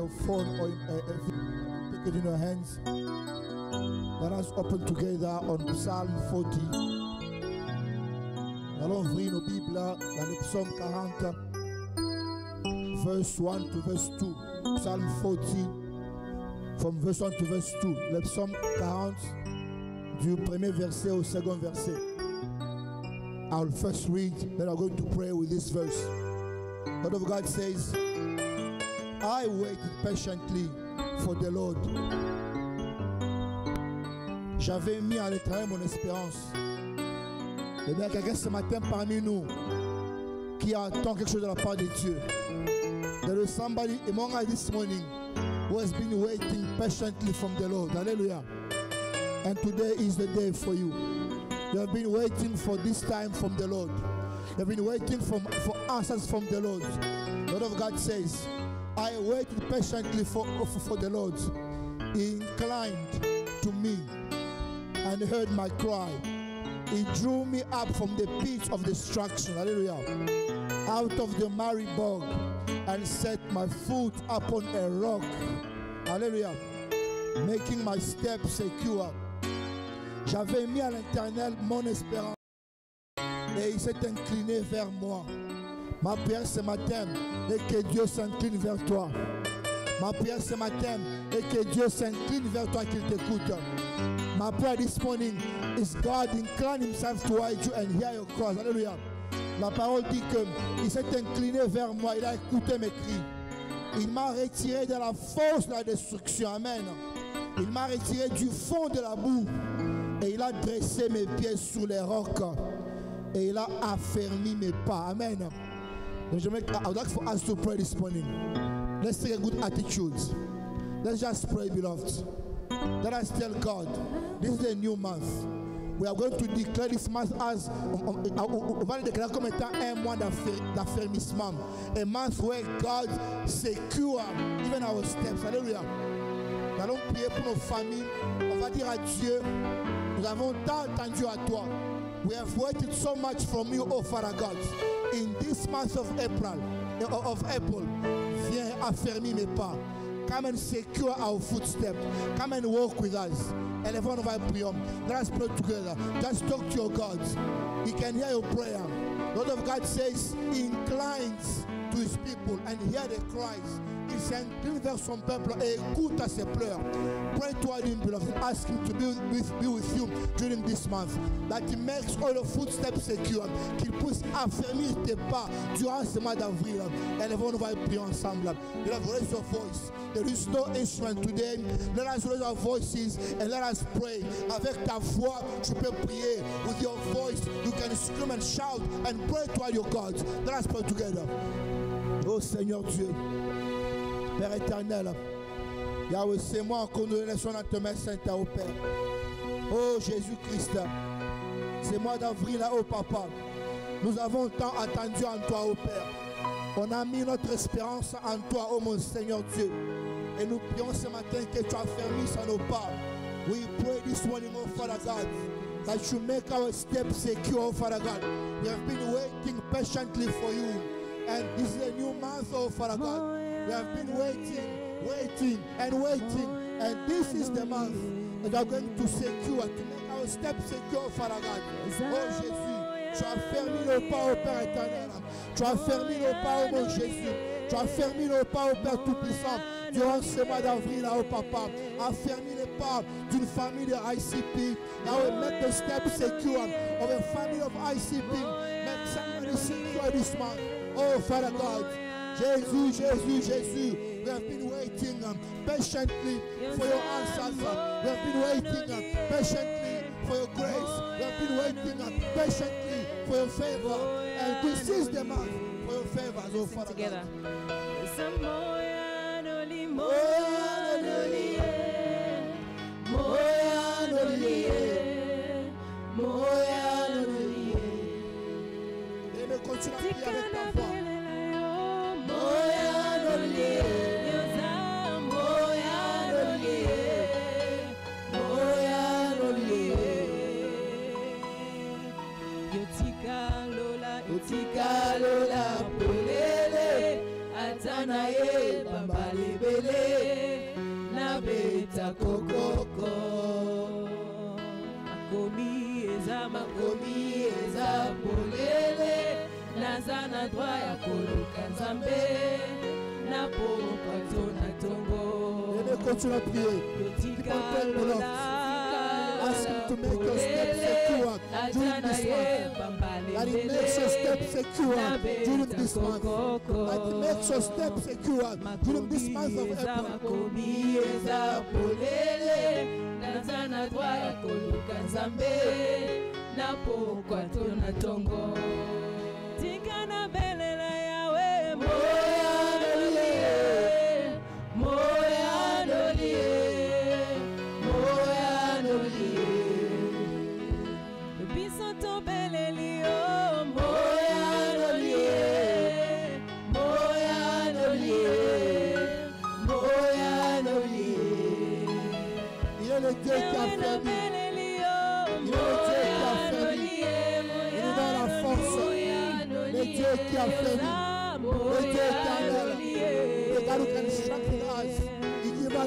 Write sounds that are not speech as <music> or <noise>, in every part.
your phone or uh, you take it in your hands. Let us open together on Psalm 40. Allons ouvrir nos Bibles dans le psaume 40, verse 1 to verse 2. Psalm 40, from verse 1 to verse 2. Le psaume 40, du premier verset au second verset. I'll first read, then I'm going to pray with this verse. The of God says, I waited patiently for the Lord. J'avais mis en l'éternel mon espérance. Et bien, quelqu'un ce matin parmi nous qui attend quelque chose de la part de Dieu. There is somebody among us this morning who has been waiting patiently from the Lord. Hallelujah. And today is the day for you. You have been waiting for this time from the Lord. You have been waiting from, for answers from the Lord. The Lord of God says, I waited patiently for, for, the Lord. He inclined to me and heard my cry. He drew me up from the pit of destruction. Hallelujah. Out of the miry bog and set my foot upon a rock. Hallelujah. Making my steps secure. J'avais mis à l'éternel mon espérance et il s'est incliné vers moi. Ma prière ce matin est que Dieu s'incline vers toi. Ma prière ce matin est que Dieu s'incline vers toi, qu'il t'écoute. My prayer this morning is God incline himself towards you and hear your cries. Alléluia. La parole dit que il s'est incliné vers moi, il a écouté mes cris. Il m'a retiré de la force de la destruction. Amen. Il m'a retiré du fond de la boue et il a dressé mes pieds sur les rocs et il a affermi mes pas. Amen. I would like for us to pray this morning. Let's take a good attitude. Let's just pray, beloved. Let us tell God, this is a new month. We are going to declare this month as on, on- on- on va le déclarer comme étant un mois d'affer- d'affermissement. A month where God secure even our steps. Alléluia. Nous allons prier pour nos familles. On va dire à Dieu, nous avons tant attendu à toi. We have waited so much from you, oh Father God. In this month of April, eh, of April, viens affermir mes pas. Come and secure our footsteps. Come and walk with us. Élevons nos voix et prions. Let us pray together. Just talk to your God. He can hear your prayer. The Word of God says, inclines to His people and hear their cries. Il s'incline vers son peuple et écoute à ses pleurs. Pray toward him, beloved. Ask him to be with, be with you during this month. That he makes all your footsteps secure. Qu'il puisse affermir tes pas durant ce mois d'avril. Élevons nous va prier ensemble. Beloved, raise your voice. There is no instrument today. Let us raise our voices and let us pray. Avec ta voix, tu peux prier. With your voice, you can scream and shout and pray toward your God. Let us pray together. Oh Seigneur Dieu, Père éternel, Yahweh, c'est moi laissons dans tes mains saintes, au Père. Oh Jésus-Christ, c'est mois d'avril, là, oh Papa. Nous avons tant attendu en toi, oh Père. On a mis notre espérance en toi, oh mon Seigneur Dieu. Et nous prions ce matin que tu as fermé sur nos pas. We pray this morning, oh Father God, that you make our steps secure, oh Father God. We have been waiting patiently for you. And this is a new month, oh Father God. We have been waiting, waiting, and waiting. And this is the month that we are going to secure, to make our steps secure, Father God. Oh Jésus, tu as fermé nos pas au Père éternel. Tu as fermé nos pas au mon Jésus. Tu as fermé nos pas au Père Tout-Puissant. Durant ce mois d'avril, là, au Papa, a fermé les pas d'une famille de ICP. Now we make the steps secure of a family of ICP. Make somebody secure this month. Oh, Father God. Jésus, Jésus, Jésus. We have been waiting um, patiently for your answers. um. We have been waiting um, patiently for your grace. We have been waiting um, patiently for your favor. And this is the month for your favors, oh Father together. God. Et me continue à prier avec ta voix. Lola polele ata na ye bambala ebele nabeta kokoko. Makomi eza makomi. Eza polele naza na droit ya koluka nzambe na pokwa to na tongo Venez continuer à prier. yotika People pray, Lord. Ask him to make your steps secure during this month. That he makes your steps secure during this month. That he makes your steps secure during this month of April. makomi eza polele naza na droit ya koluka nzambe na pokwa to na tongo tika na belela Oh, yeah.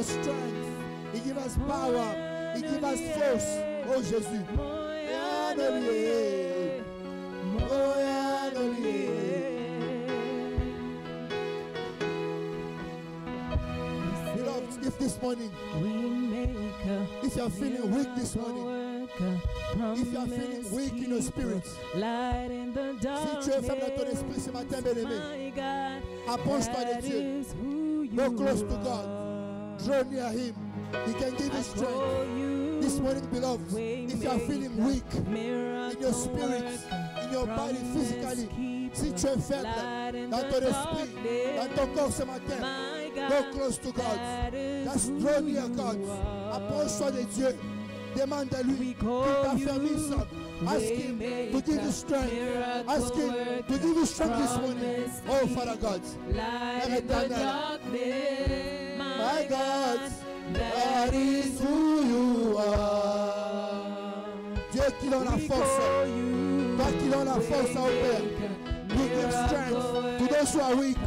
Us strength. He give us power. He give us force. Oh Jésus. Beloved, if this morning, if you are feeling weak this morning, if you are feeling weak in your spirit, Light in the si tu es faible dans ton esprit ce matin, bien-aimé, my God, approche-toi de that Dieu. who Go close to. God. Draw near Him. He can give you strength. This morning, beloved, if you are feeling weak in your spirit, in your body, physically, si tu es faible dans ton esprit, dans ton corps ce matin, go close to God. Just draw near God. Approche-toi de Dieu. Demande à lui qu'il t'affermisse. Ask Him to give you strength. Ask Him to give you strength this morning. Oh, Father God. The darkness, My God, that is who you are. Dieu qui donne la force. Toi qui donne la force au Père. You give strength to those who are weak.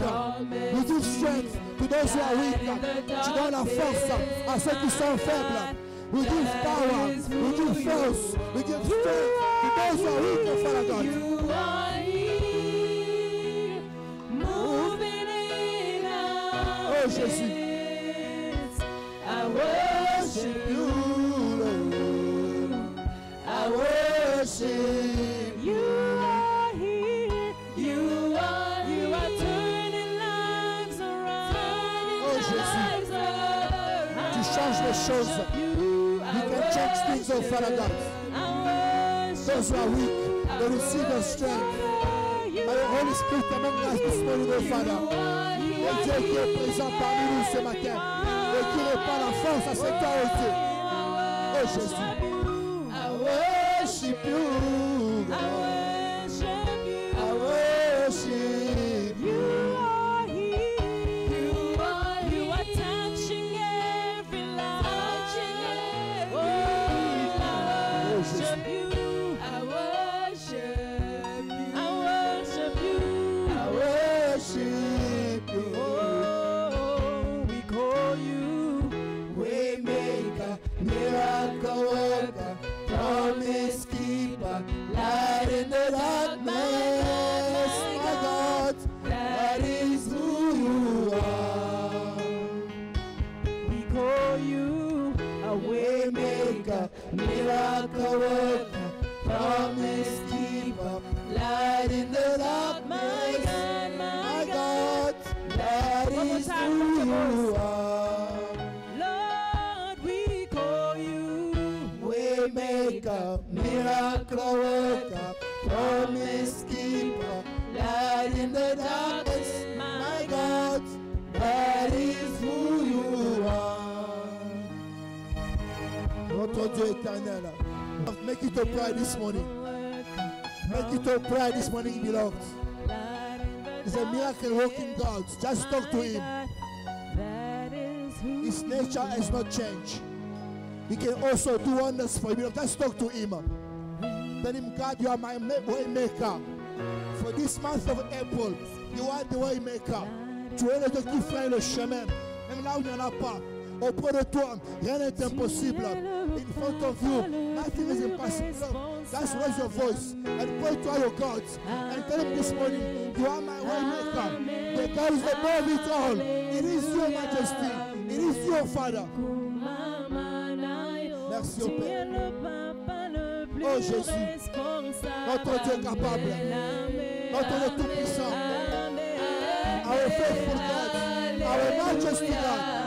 You give strength to those who are weak. Tu donnes la force à ceux qui sont faibles. We give power. We give force. We give strength to those who are weak, oh Father God. You are here, moving in our Oh, Jésus. Choses. You can change things, oh Father God. Those who are weak, they receive your strength. By the Holy Spirit among us this morning, oh Father. Le Dieu qui est présent parmi nous ce matin et qui répand la force à ce temps, oh Dieu. Oh Jésus. Prayer this morning, beloved. He's a miracle working God. Just talk to Him. His nature has not changed. He can also do wonders for you. Just talk to Him. Tell Him, God, you are my way maker. For this month of April, you are the way maker. Tu es le Dieu qui fait le chemin. Même là où. Auprès de toi, rien n'est impossible. In front of you, nothing is impossible. That's raise your voice and pray to your God. And tell him this morning, you are my way maker. The God is above it all. It is your majesty. It is your Father. Merci au Père. Oh Jésus, notre Dieu capable, notre Dieu tout-puissant, our faithful God, our majesty God.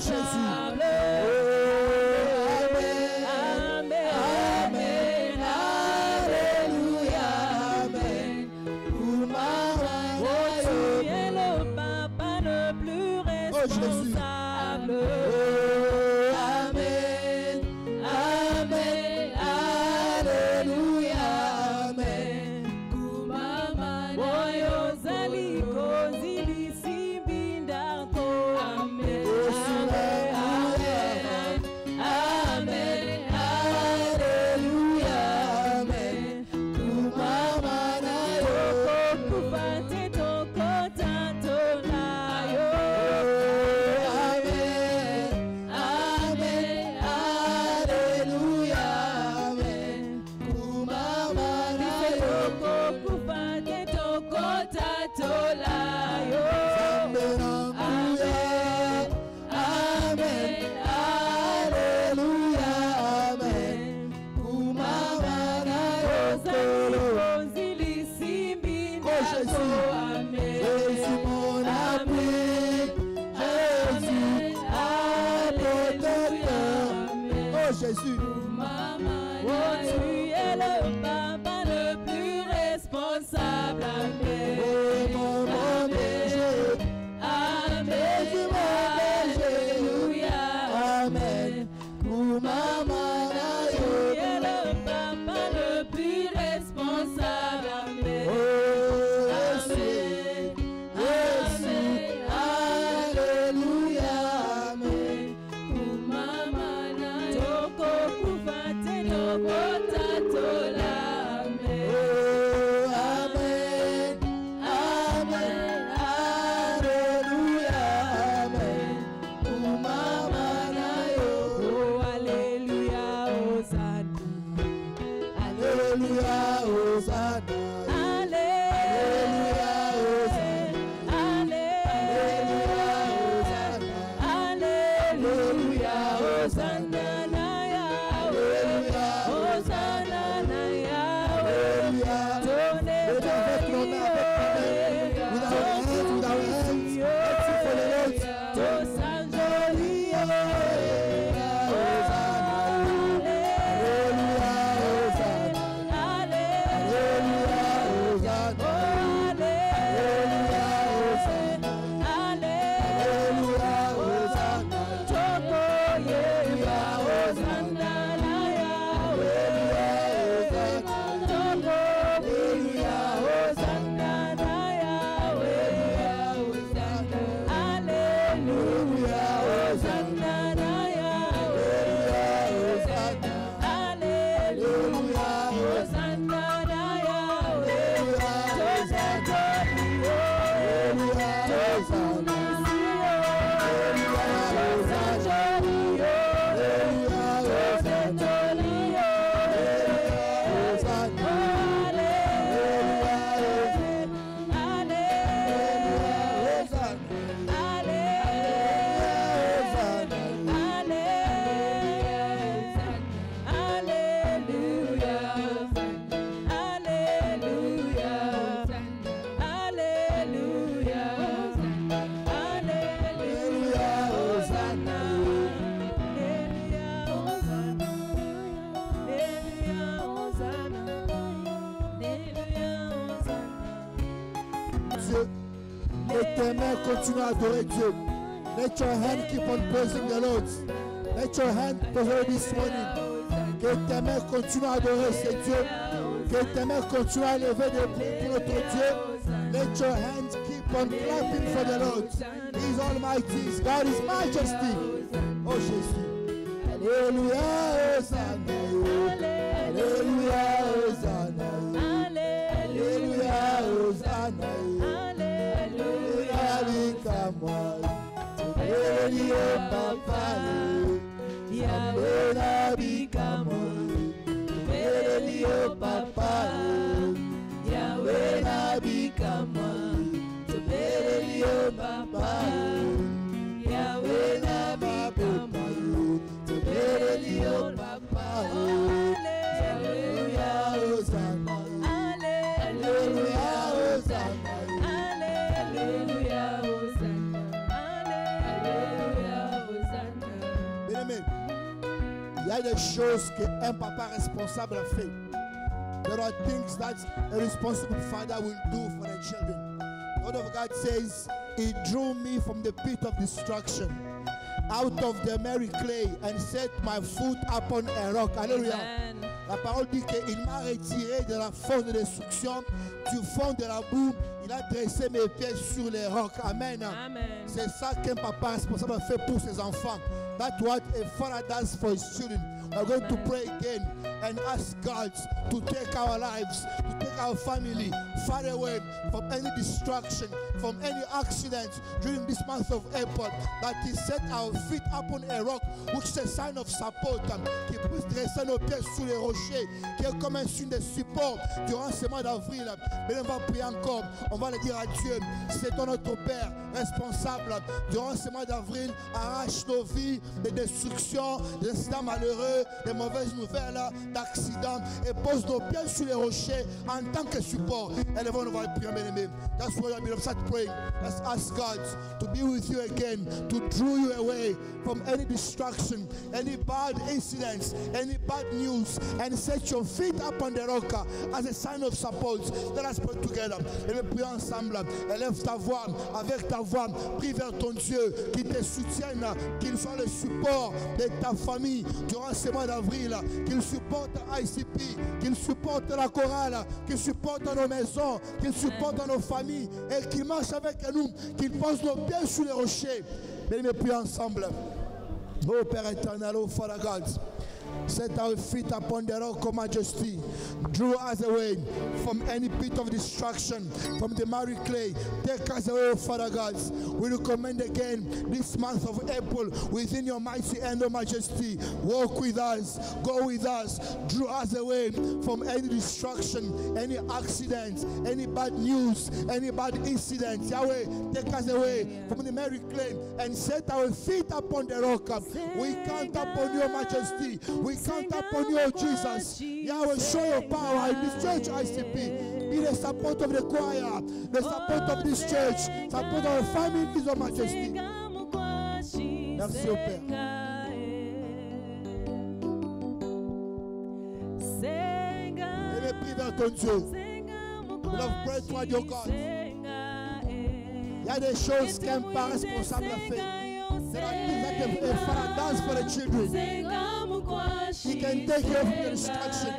efficiency. Continuer à adorer Dieu. Let your hand keep on praising the Lord. Let your hand praise this morning. Que tes mains continuent à adorer ce Dieu. Que tes mains continuent à lever des prix pour notre Dieu. Let your hands keep on clapping for the Lord. He is almighty. God is majesty. Oh Jésus. Alléluia, yeah, bàbá. Choses qu'un papa responsable a fait. There are things that a responsible father will do for their children. The word of God says, He drew me from the pit of destruction, out of the merry clay, and set my foot upon a rock. Alléluia. La parole dit qu'il m'a retiré de la force de destruction, du fond de la boue. Il a dressé mes pieds sur les rocs. Amen. Amen. C'est ça qu'un papa responsable fait pour ses enfants. That's what a father does for his children. We're going to pray again and ask God to take our lives, to take our family far away from any destruction, from any accident during this month of April. That He set our feet upon a rock, which is a sign of support, qui puisse dresser nos pieds sur les rochers, qui est comme un signe de support durant ce mois d'avril. Mais on va prier encore, on va le dire à Dieu, c'est toi notre Père responsable durant ce mois d'avril, arrache nos vies des destructions, des incidents malheureux, des mauvaises nouvelles, d'accidents et pose nos pieds sur les rochers en tant que support. Élevons nos voix et prions, bien-aimés. That's why I'm start praying. Let's ask God to be with you again, to draw you away from any distraction, any bad incidents, any bad news, and set your feet up on the rock as a sign of support. Let us pray together. Et prions ensemble. Élève ta voix avec ta voix. Prie vers ton Dieu qui te soutienne, qu'il soit le support de ta famille durant mois d'avril, qu'il supporte ICP, qu'il supporte la chorale, qu'il supporte nos maisons, qu'il supporte nos familles et qu'il marche avec nous, qu'il pose nos pieds sur les rochers. Mais nous prions ensemble. Oh Père éternel, oh Father God. Set our feet upon the rock of majesty. Draw us away from any pit of destruction, from the miry clay. Take us away, Father God. We recommend again this month of April within your mighty hand, O majesty. Walk with us, go with us, draw us away from any destruction, any accident, any bad news, any bad incident. Yahweh, take us away from the miry clay and set our feet upon the rock. We count upon your majesty. We count upon you, O Jesus. Yahweh, show your power in this church, ICP. Be the support of the choir, the support of this church, support of our families, O oh Majesty. Merci au Père. Et les prie vers ton Dieu. Love pray toward your God. Il y a des choses qu'un parent responsable a fait. A, for the children. He can take you from the destruction.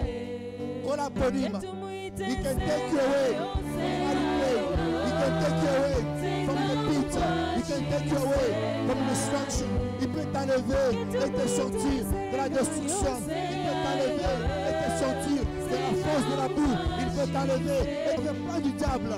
He can take you away. He can take you away from the pit. He can take you away from destruction. Il peut t'enlever et te sortir de la destruction. Il peut t'enlever et te sortir de la force de la boue. Il peut t'enlever et te prendre du diable.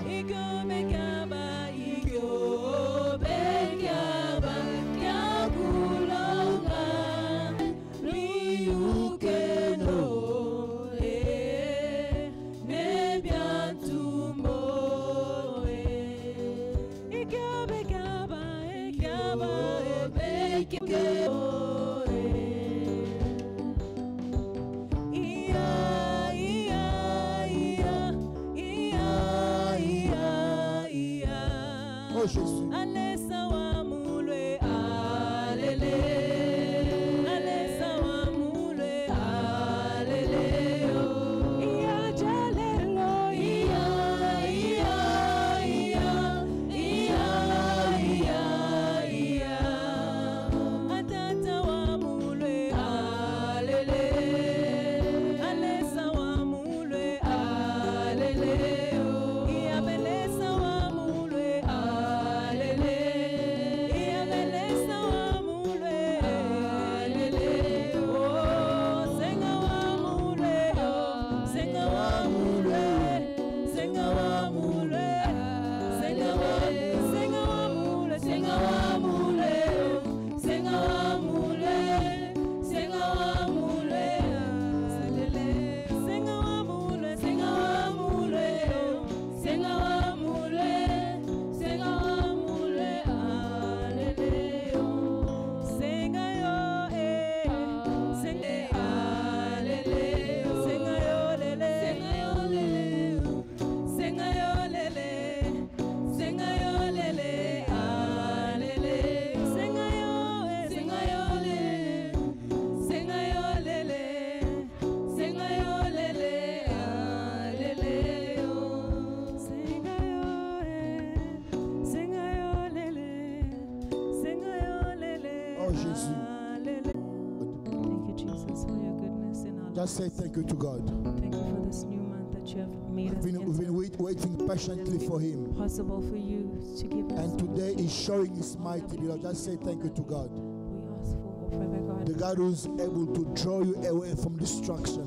Just say thank you to God. Thank you for this new month that you have made We've us been, we've been wait, waiting patiently for Him. Possible for you to give us. And today He's showing His mighty beloved. Just say thank you to God. We ask for, Father God. The God who's able to draw you away from destruction.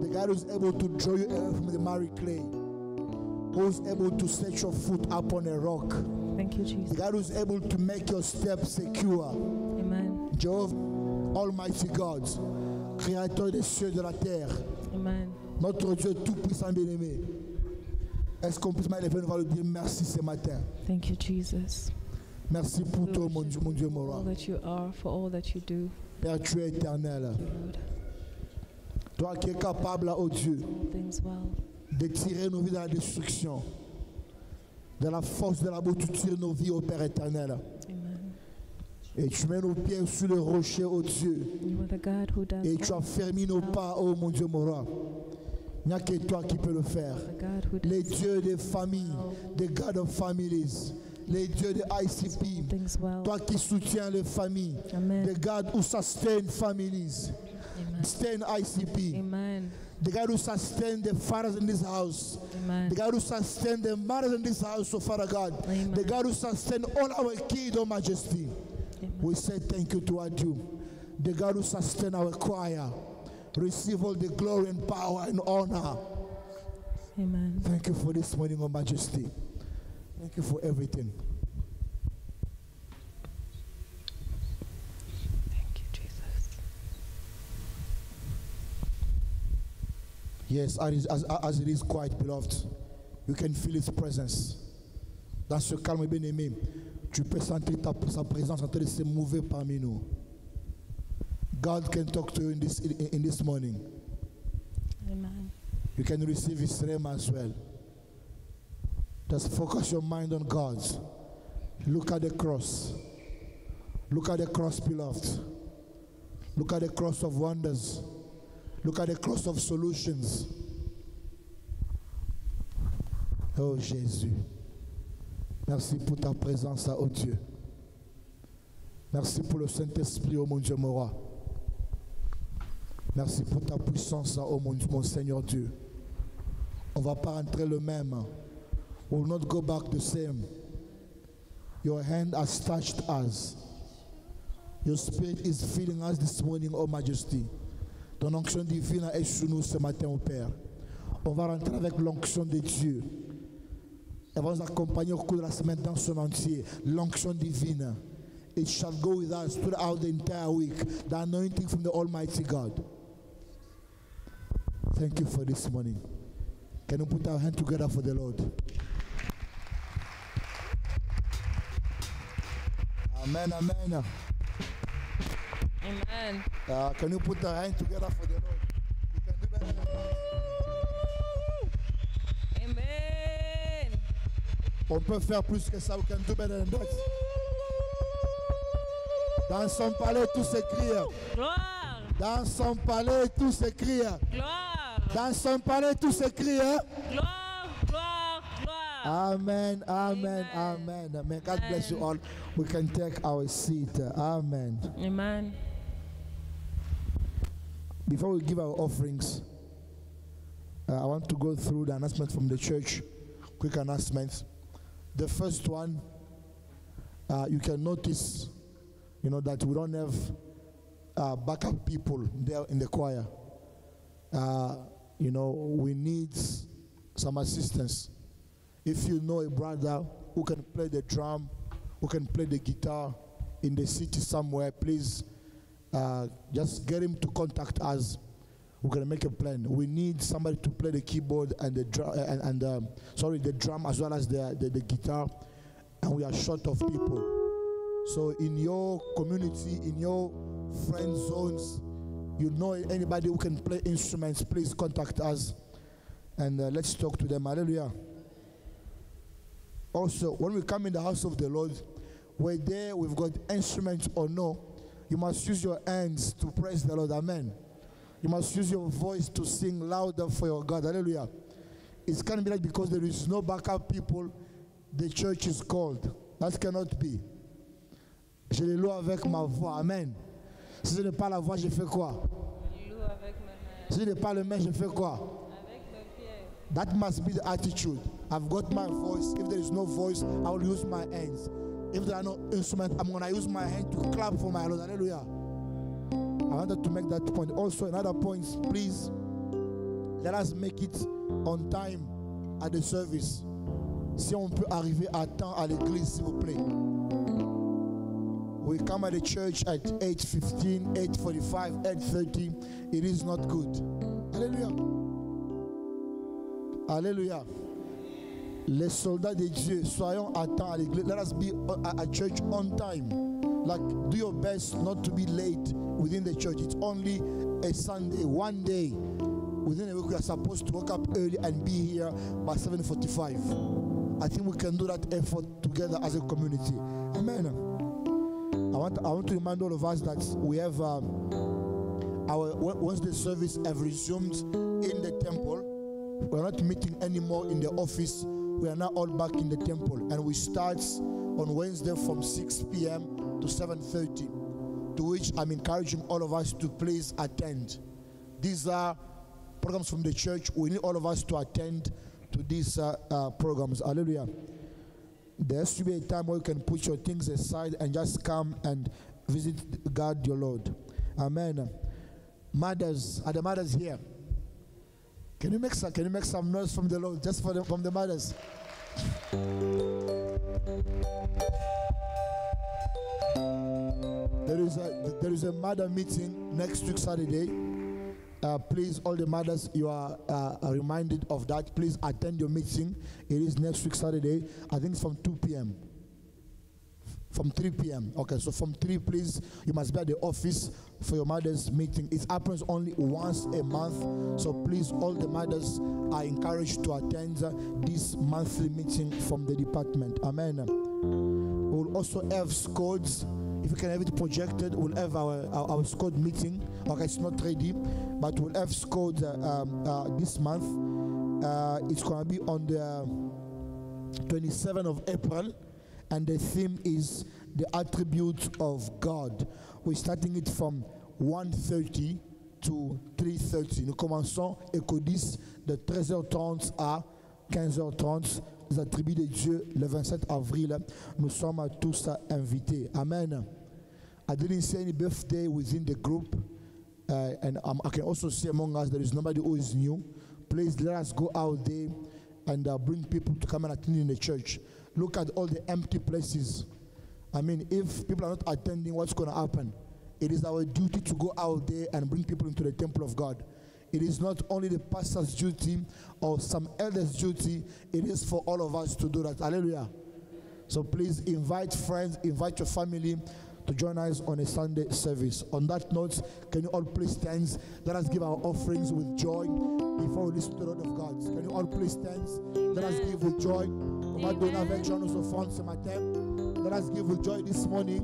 The God who's able to draw you away from the miry clay. Who's able to set your foot up on a rock. Thank you, Jesus. The. God who's able to make your steps secure. Amen. Jehovah, Almighty God, Créateur des cieux et de la terre. Amen. Notre Dieu tout-puissant bien-aimé. Est-ce qu'on peut mettre nous va lui dire merci ce matin. Thank you, Jesus. Merci pour toi, mon Dieu, mon Dieu, mon roi. that you are, for all that you do, Père, tu es éternel. Toi qui es capable, oh Dieu, de tirer nos vies de la destruction. De la force de la beauté, tu tires nos vies au Père éternel. Et tu mets nos pieds sur le rocher, oh Dieu. Et tu as fermé nos pas, oh mon Dieu, mon roi. Il n'y a que toi qui peux le faire. Les dieux des familles, des God of families, les dieux de ICP, well. toi qui soutiens les familles, Amen. the God who sustain families, Amen. sustain ICP, Amen. the God who sustain the fathers in this house, Amen. the God who sustain the mothers in this house, oh Father God, Amen. the God who sustain all our kids, oh Majesty. Amen. We say thank you to our you, the God who sustain our choir. Receive all the glory and power and honor. Amen. Thank you for this morning, oh Majesty. Thank you for everything. Thank you, Jesus. Yes, as, as, as it is quiet, beloved, you can feel His presence. Dans ce calme bien-aimé, tu peux sentir ta, sa présence en train de se mouver parmi nous. God can talk to you in this, in, in this morning. Amen. You can receive His rem as well. Just focus your mind on God. Look at the cross. Look at the cross, beloved. Look at the cross of wonders. Look at the cross of solutions. Oh Jésus. Merci pour ta présence, oh Dieu. Merci pour le Saint-Esprit, oh mon Dieu, mon roi. Merci pour ta puissance, oh mon, Seigneur Dieu. On va pas rentrer le même. We will not go back the same. Your hand has touched us. Your spirit is filling us this morning, oh Majesty. Ton onction divine est sur nous ce matin, oh Père. On va rentrer avec l'onction de Dieu. Va nous accompagner au cours de la semaine dans son entier. L'onction divine. It shall go with us throughout the entire week. The anointing from the Almighty God. Thank you for this morning. Can you put our hand together for the Lord? Amen, amen. Amen. Uh, can you put our hand together for the Lord? On peut faire plus que ça. We can do better than that. Dans son palais, tout s'écrit. Gloire. Dans son palais, tout s'écrit. Gloire. Dans son palais, tout s'écrit. Gloire. Gloire. Gloire. Amen, amen, amen. Amen. God bless you all. We can take our seat. Amen. Amen. Before we give our offerings, uh, I want to go through the announcements from the church. Quick announcements. The first one, uh, you can notice, you know, that we don't have uh, backup people there in the choir. Uh, you know, we need some assistance. If you know a brother who can play the drum, who can play the guitar in the city somewhere, please uh, just get him to contact us. We're gonna make a plan. We need somebody to play the keyboard and the drum and, and um, sorry the drum as well as the, the the guitar, and we are short of people. So in your community, in your friend zones, you know anybody who can play instruments, please contact us, and uh, let's talk to them. Hallelujah. Also, when we come in the house of the Lord, whether we've got instruments or no, you must use your hands to praise the Lord. Amen. You must use your voice to sing louder for your God. Hallelujah. It's going to be like because there is no backup people, the church is called. That cannot be. Je les loue avec ma voix. Amen. Si ce n'est pas la voix, je fais quoi Loue avec Si je n'ai pas les mains, je fais quoi Avec mes pieds. That must be the attitude. I've got my voice. If there is no voice, I will use my hands. If there are no instruments, I'm going to use my hand to clap for my Lord. Hallelujah. I wanted to make that point. Also, another point, please, let us make it on time at the service. Si on peut arriver à temps à l'église, s'il vous plaît. We come at the church at 8.15, 8.45, 8.30. It is not good. Hallelujah. Alléluia. Les soldats de Dieu, soyons à temps à l'église. Let us be at church on time. Like, do your best not to be late within the church. It's only a Sunday, one day. Within a week, we are supposed to wake up early and be here by 7.45. I think we can do that effort together as a community. Amen. I want, I want to remind all of us that we have um, our the service have resumed in the temple, we're not meeting anymore in the office. We are now all back in the temple, and we start on Wednesday from 6 p.m. to 7:30. To which I'm encouraging all of us to please attend. These are programs from the church. We need all of us to attend to these uh, uh, programs. Hallelujah. There has to be a time where you can put your things aside and just come and visit God your Lord. Amen. Mothers, are the mothers here? Can you make some can you make some noise from the Lord just for the, from the mothers? There is a there is a mother meeting next week Saturday. Uh, please, all the mothers, you are uh, reminded of that. Please attend your meeting. It is next week Saturday. I think from 2 p.m. From 3 p.m. Okay, so from 3, please, you must be at the office for your mother's meeting. It happens only once a month. So please, all the mothers are encouraged to attend this monthly meeting from the department. Amen. We'll also have scodes. If we can have it projected, we'll have our, our, our meeting. Okay, it's not ready, but we'll have SCOD uh, um, uh, this month. Uh, it's going to be on the 27th of April, and the theme is the attributes of God. We're starting it from 1.30 to 3.30. Nous commençons Ecodis de 13h30 à 15h30 les attributs de Dieu le 27 avril. Nous sommes tous invités. Amen. I didn't see any birthday within the group. Uh, and um, I can also see among us there is nobody who is new. Please let us go out there and uh, bring people to come and attend in the church. Look at all the empty places. I mean, if people are not attending, what's going to happen? It is our duty to go out there and bring people into the temple of God. It is not only the pastor's duty or some elders' duty, it is for all of us to do that. Hallelujah. So please invite friends, invite your family to join us on a Sunday service. On that note, can you all please stand? Let us give our offerings with joy before we listen to the word of God. Can you all please stand? Let us give with joy. On va donner avec joie nos offrandes ce matin. Let us give with joy this morning.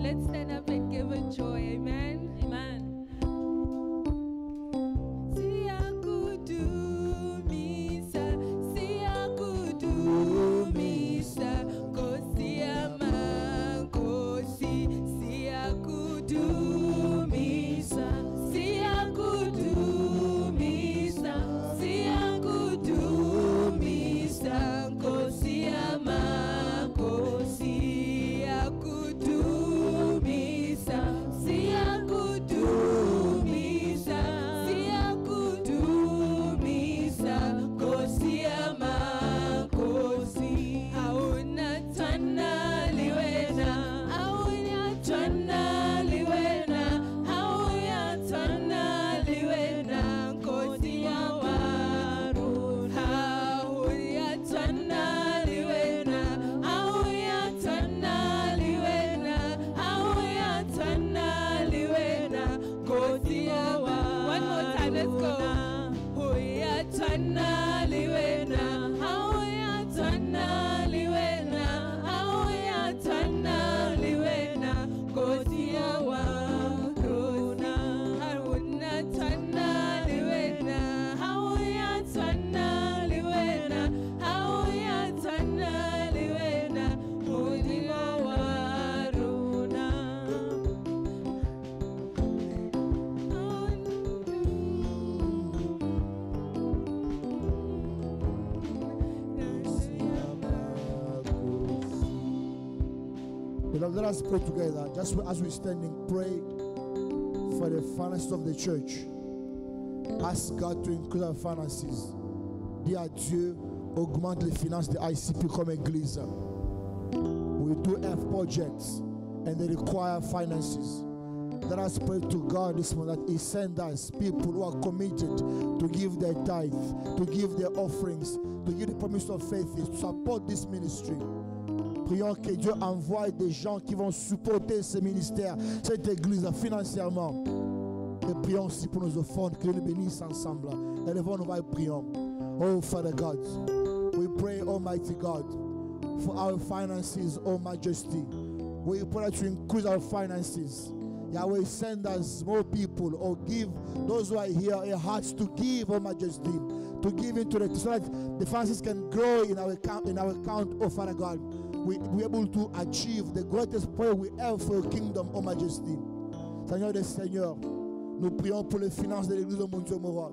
Let's stand up and give with joy. Amen. Let us pray together. Just as we're standing, pray for the finances of the church. Ask God to increase our finances. À Dieu, augmente les finances de ICP comme église. We do have projects and they require finances. Let us pray to God this morning that He send us people who are committed to give their tithe, to give their offerings, to give the promise of faith, to support this ministry. Prions que Dieu envoie des gens qui vont supporter ce ministère, cette église financièrement. Et prions aussi pour nos offrandes, que Dieu nous bénisse ensemble. Élevons nos voix et prions. Oh Father God, we pray, Almighty God, for our finances, oh Majesty. We pray that you increase our finances. Yahweh, send us more people or give those who are here a heart to give, oh Majesty, to give into the so that the finances can grow in our account, in our account, oh Father God. We we able to achieve the greatest prayer we have for your kingdom, oh Majesty. Seigneur des Seigneurs, nous prions pour les finances de l'église de mon Dieu Mora.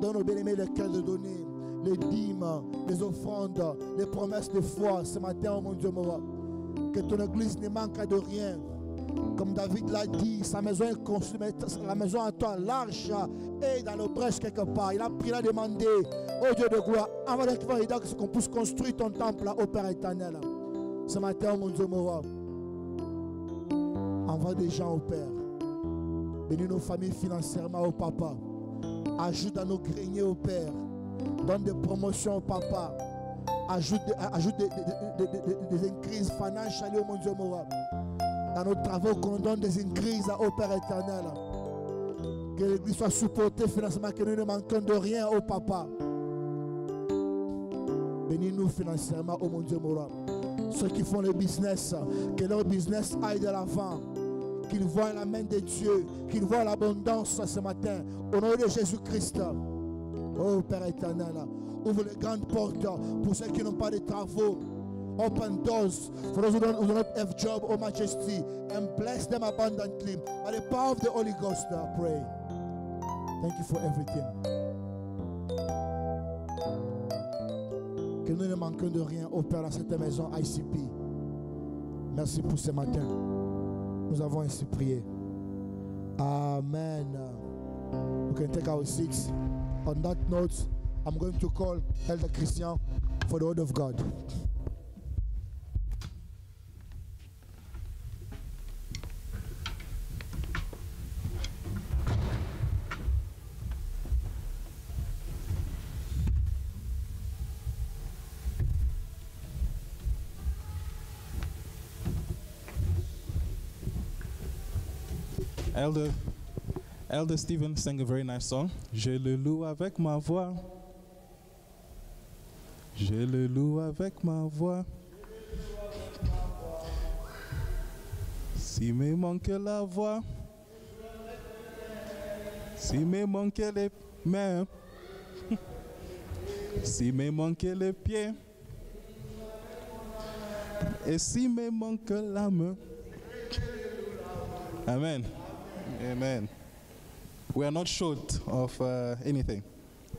Donne nos bien-aimés le cœur de donner, les dîmes, les offrandes, les promesses de foi ce matin, oh mon Dieu Mora. Que ton église ne manque de rien. Comme David l'a dit, sa maison est construite, mais la maison à toi, l'arche est dans le brèche quelque part. Il a prié, il a demandé au Dieu de gloire, avant qu'on puisse construire ton temple au Père éternel. Ce matin, mon Dieu, envoie des gens au Père. Bénis nos familles financièrement au Papa. Ajoute à nos greniers au Père. Donne des promotions au Papa. Ajoute, ajoute des, des, des, financially au mon Dieu, dans nos travaux qu'on donne des increases au Père éternel. Que l'Église soit supportée financièrement, que nous ne manquons de rien au Papa. Bénis-nous financièrement, oh mon Dieu, Mora. Ceux qui font le business, que leur business aille de l'avant. Qu'ils voient la main de Dieu, qu'ils voient l'abondance ce matin. Au nom de Jésus-Christ. Oh Père éternel, ouvre les grandes portes pour ceux qui n'ont pas de travaux. Open doors for those who don't, have job or majesty and bless them abundantly. By the power of the Holy Ghost, I pray. Thank you for everything. Que nous ne manquons de rien au Père dans cette maison ICP. Merci pour ce matin. Nous avons ainsi prié. Amen. We can take our seats. On that note, I'm going to call Elder Christian for the word of God. Elder, Elder Stephen sang a very nice song. Je le loue avec ma voix. Je le loue avec ma voix. Si me manque la voix, si me manque les mains, <laughs> si me manque les pieds, et si me manque la main. Amen. Amen. We are not short of uh, anything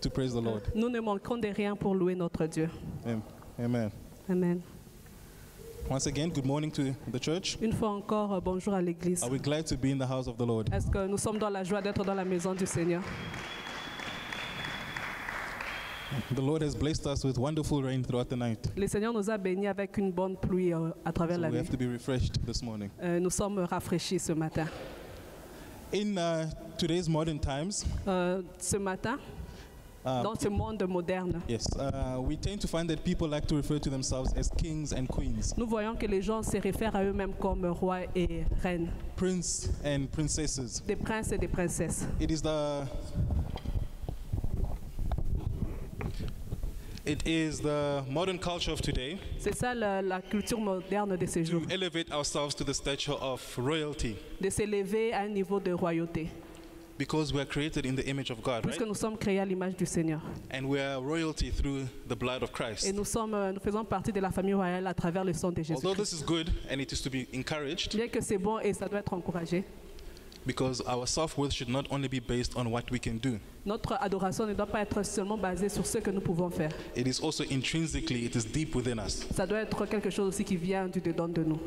to praise the Lord. Nous ne manquons de rien pour louer notre Dieu. Am- Amen. Amen. Once again, good morning to the church. Une fois encore, euh, bonjour à l'Église. Are we glad to be in the house of the Lord? Est-ce que nous sommes dans la joie d'être dans la maison du Seigneur? The Lord has blessed us with wonderful rain throughout the night. Le Seigneur nous a bénis avec une bonne pluie euh, à travers So la we nuit. have to be refreshed this morning. Euh, nous sommes rafraîchis ce matin. In uh, today's modern times, Euh, ce matin, uh, dans ce monde moderne, yes, uh, we tend to find that people like to refer to themselves as kings and queens, nous voyons que les gens se réfèrent à eux-mêmes comme rois et reines, prince and princesses. des princes et des princesses. It is the it is the modern culture of today C'est ça la, la culture moderne de ces jours, to elevate ourselves to the stature of royalty de s'élever à un niveau de royauté, because we are created in the image of God, right? nous sommes créés à l'image du Seigneur. And we are royalty through the blood of Christ. Et nous, sommes, euh, nous faisons partie de la famille royale à travers le sang de Jésus. Although this is good and it is to be encouraged Bien que c'est bon et ça doit être encouragé, because our self-worth should not only be based on what we can do. notre adoration ne doit pas être seulement basée sur ce que nous pouvons faire. It is also intrinsically it is deep within us. Ça doit être quelque chose aussi qui vient du dedans de nous.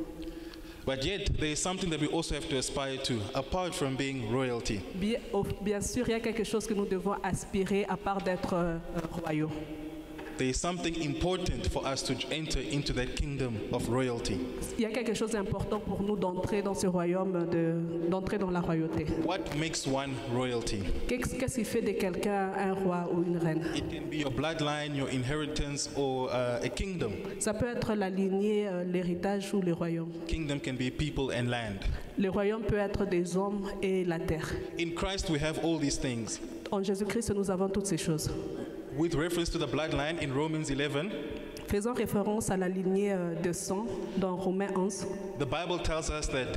But yet, there is something that we also have to aspire to, apart from being royalty. Bien, oh, bien sûr, il y a quelque chose que nous devons aspirer à part d'être euh, euh, royaux. There is something important for us to enter into that kingdom of royalty. Il y a quelque chose d'important pour nous d'entrer dans ce royaume, de- d'entrer dans la royauté. What makes one royalty? Qu'est-ce qu'est-ce qui fait de quelqu'un un roi ou une reine? It can be your bloodline, your inheritance, or uh, a kingdom. Ça peut être la lignée, euh, l'héritage ou le royaume. Kingdom can be people and land. Le royaume peut être des hommes et la terre. In Christ, we have all these things. En Jésus-Christ, nous avons toutes ces choses. With reference to the bloodline in Romans 11, Faisons référence à la lignée euh, de sang dans Romains 11. the Bible tells us that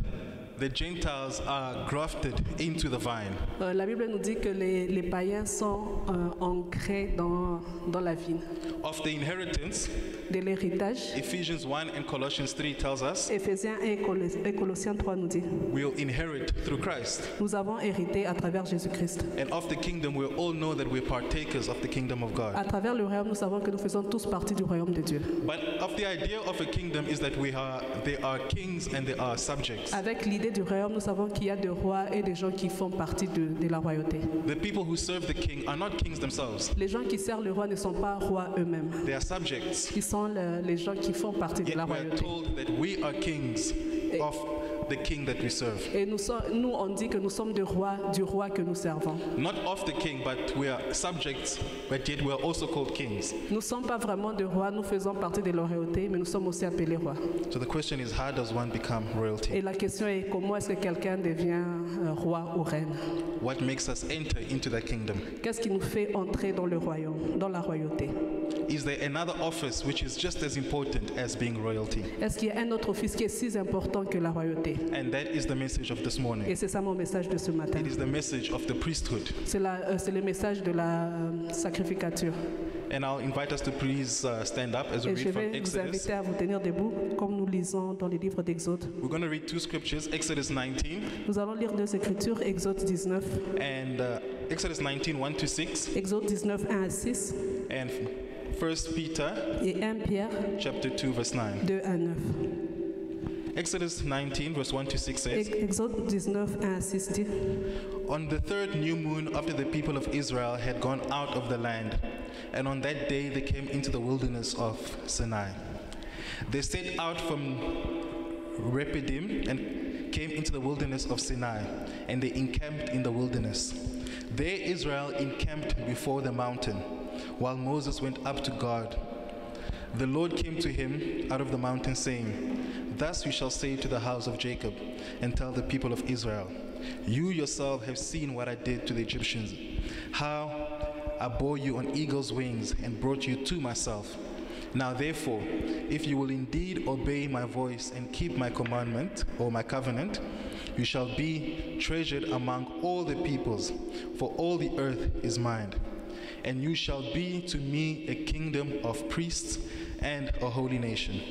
the Gentiles are grafted into the vine. Euh, la Bible nous dit que les, les païens sont euh, ancrés dans, dans la vigne. Of the inheritance, De l'héritage, Ephesians 1 and Colossians 3 tells us Éphésiens et Colos- et Colossiens 3 nous dit we'll inherit through Christ. nous avons hérité à travers Jésus-Christ. And of the kingdom, we all know that we're partakers of the kingdom of God. À travers le royaume, nous savons que nous faisons tous partie du royaume de Dieu. But of the idea of a kingdom is that we are there are kings and there are subjects. Avec l'idée du royaume, nous savons qu'il y a des rois et des gens qui font partie de, de la royauté. The people who serve the king are not kings themselves. Les gens qui servent le roi ne sont pas rois eux-mêmes. They are subjects. Ils sont le- les gens qui font partie de Yet la we are royauté. told that we are kings of the king that we serve. Et nous, sommes- nous, on dit que nous sommes des rois du roi que nous servons. Not of the king, but we are subjects, but yet we are also called kings. Nous ne sommes pas vraiment des rois, nous faisons partie de la royauté, mais nous sommes aussi appelés rois. So the question is, how does one become royalty? Et la question est comment est-ce que quelqu'un devient euh, roi ou reine? What makes us enter into that kingdom? Qu'est-ce qui nous fait entrer dans le royaume, dans la royauté? Is there another office which is just as important as being royalty? Est-ce qu'il y a un autre office qui est si important que la royauté? And that is the message of this Et morning. c'est ça mon message de ce matin. It is the message of the priesthood. C'est la- euh, c'est le message de la euh, sacrificature. And I'll invite us to please uh, stand up as we Et je read from vais vous Exodus. inviter à vous tenir debout, comme nous lisons dans les livres d'Exode. We're going to read two scriptures, Exodus 19 Nous allons lire deux écritures, Exode 19, and uh, Exodus 19, 1 to 6, Exode 19, 1 à 6, and 1 Peter et 1 Pierre chapter 2, verse 9. 2 à 9. Exodus 19, verse 1 to 6 says, Ex- Exode 19, uh, 1 à 6 dit On the third new moon, after the people of Israel had gone out of the land, and on that day they came into the wilderness of Sinai. They set out from Rephidim and came into the wilderness of Sinai, and they encamped in the wilderness. There Israel encamped before the mountain, while Moses went up to God. The Lord came to him out of the mountain, saying, Thus you shall say to the house of Jacob, and tell the people of Israel, You yourself have seen what I did to the Egyptians, how I bore you on eagle's wings and brought you to myself. Now, therefore, if you will indeed obey my voice and keep my commandment or my covenant, you shall be treasured among all the peoples, for all the earth is mine. And you shall be to me a kingdom of priests and a holy nation.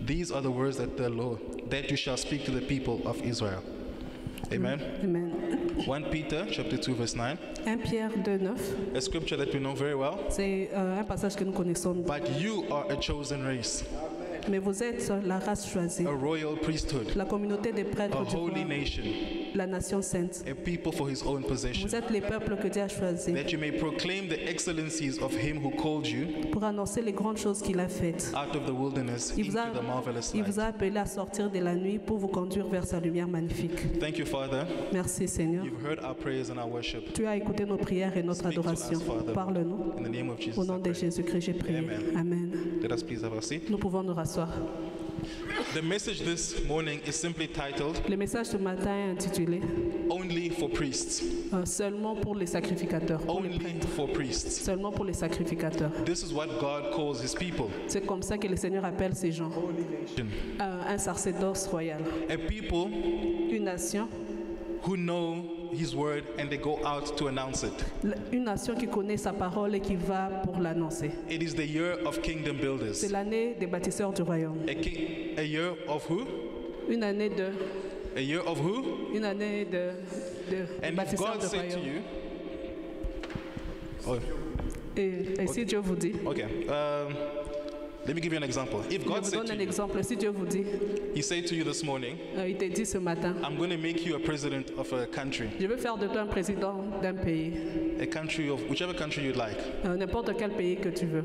These are the words that the Lord that you shall speak to the people of Israel. Amen. Amen. 1 Peter chapter 2 verse 9, 1 Pierre 2, 9, a scripture that we know very well. c'est euh, un passage que nous connaissons. But you are a chosen race, Mais vous êtes la race choisie, a royal priesthood, la communauté des prêtres a holy nation, la nation sainte. a people for his own possession, Vous êtes les peuples que Dieu a choisis that you may proclaim the excellencies of him who called you pour annoncer les grandes choses qu'il a faites. out of the wilderness Il vous, into a, the marvelous il vous light. a appelé à sortir de la nuit pour vous conduire vers sa lumière magnifique. Thank you, Father. Merci Seigneur. You've heard our prayers and our worship. Tu as écouté nos prières et notre Speak to us, adoration. Father. Parle-nous. In the name of Jesus, Au I nom de pray. Jésus-Christ, j'ai prié. Amen. Amen. Let us please have a seat. Nous pouvons nous rasseoir. The message this morning is simply titled Le message ce matin est intitulé Only for Priests. euh, Seulement pour les sacrificateurs. Pour les Only prêtres. for priests. Seulement pour les sacrificateurs. This is what God calls his people. C'est comme ça que le Seigneur appelle ces gens. Euh, un sacerdoce royal. A people Une nation. who know his word and they go out to announce it. Une nation qui connaît sa parole et qui va pour l'annoncer. It is the year of kingdom C'est builders. l'année des bâtisseurs du royaume. A, king, a year of who? Une année de, A year of who? une année de, de And if bâtisseurs God du said to royaume. you, oh, Et, et si Dieu vous dit, okay. Um, Let me give you an example. If Je God vous said donne to un you, exemple. Si Dieu vous dit, He said to you this morning, euh, il te dit ce matin, I'm going to make you a president of a country, je veux faire de toi un président d'un pays, a country of whichever country you'd like. euh, n'importe quel pays que tu veux.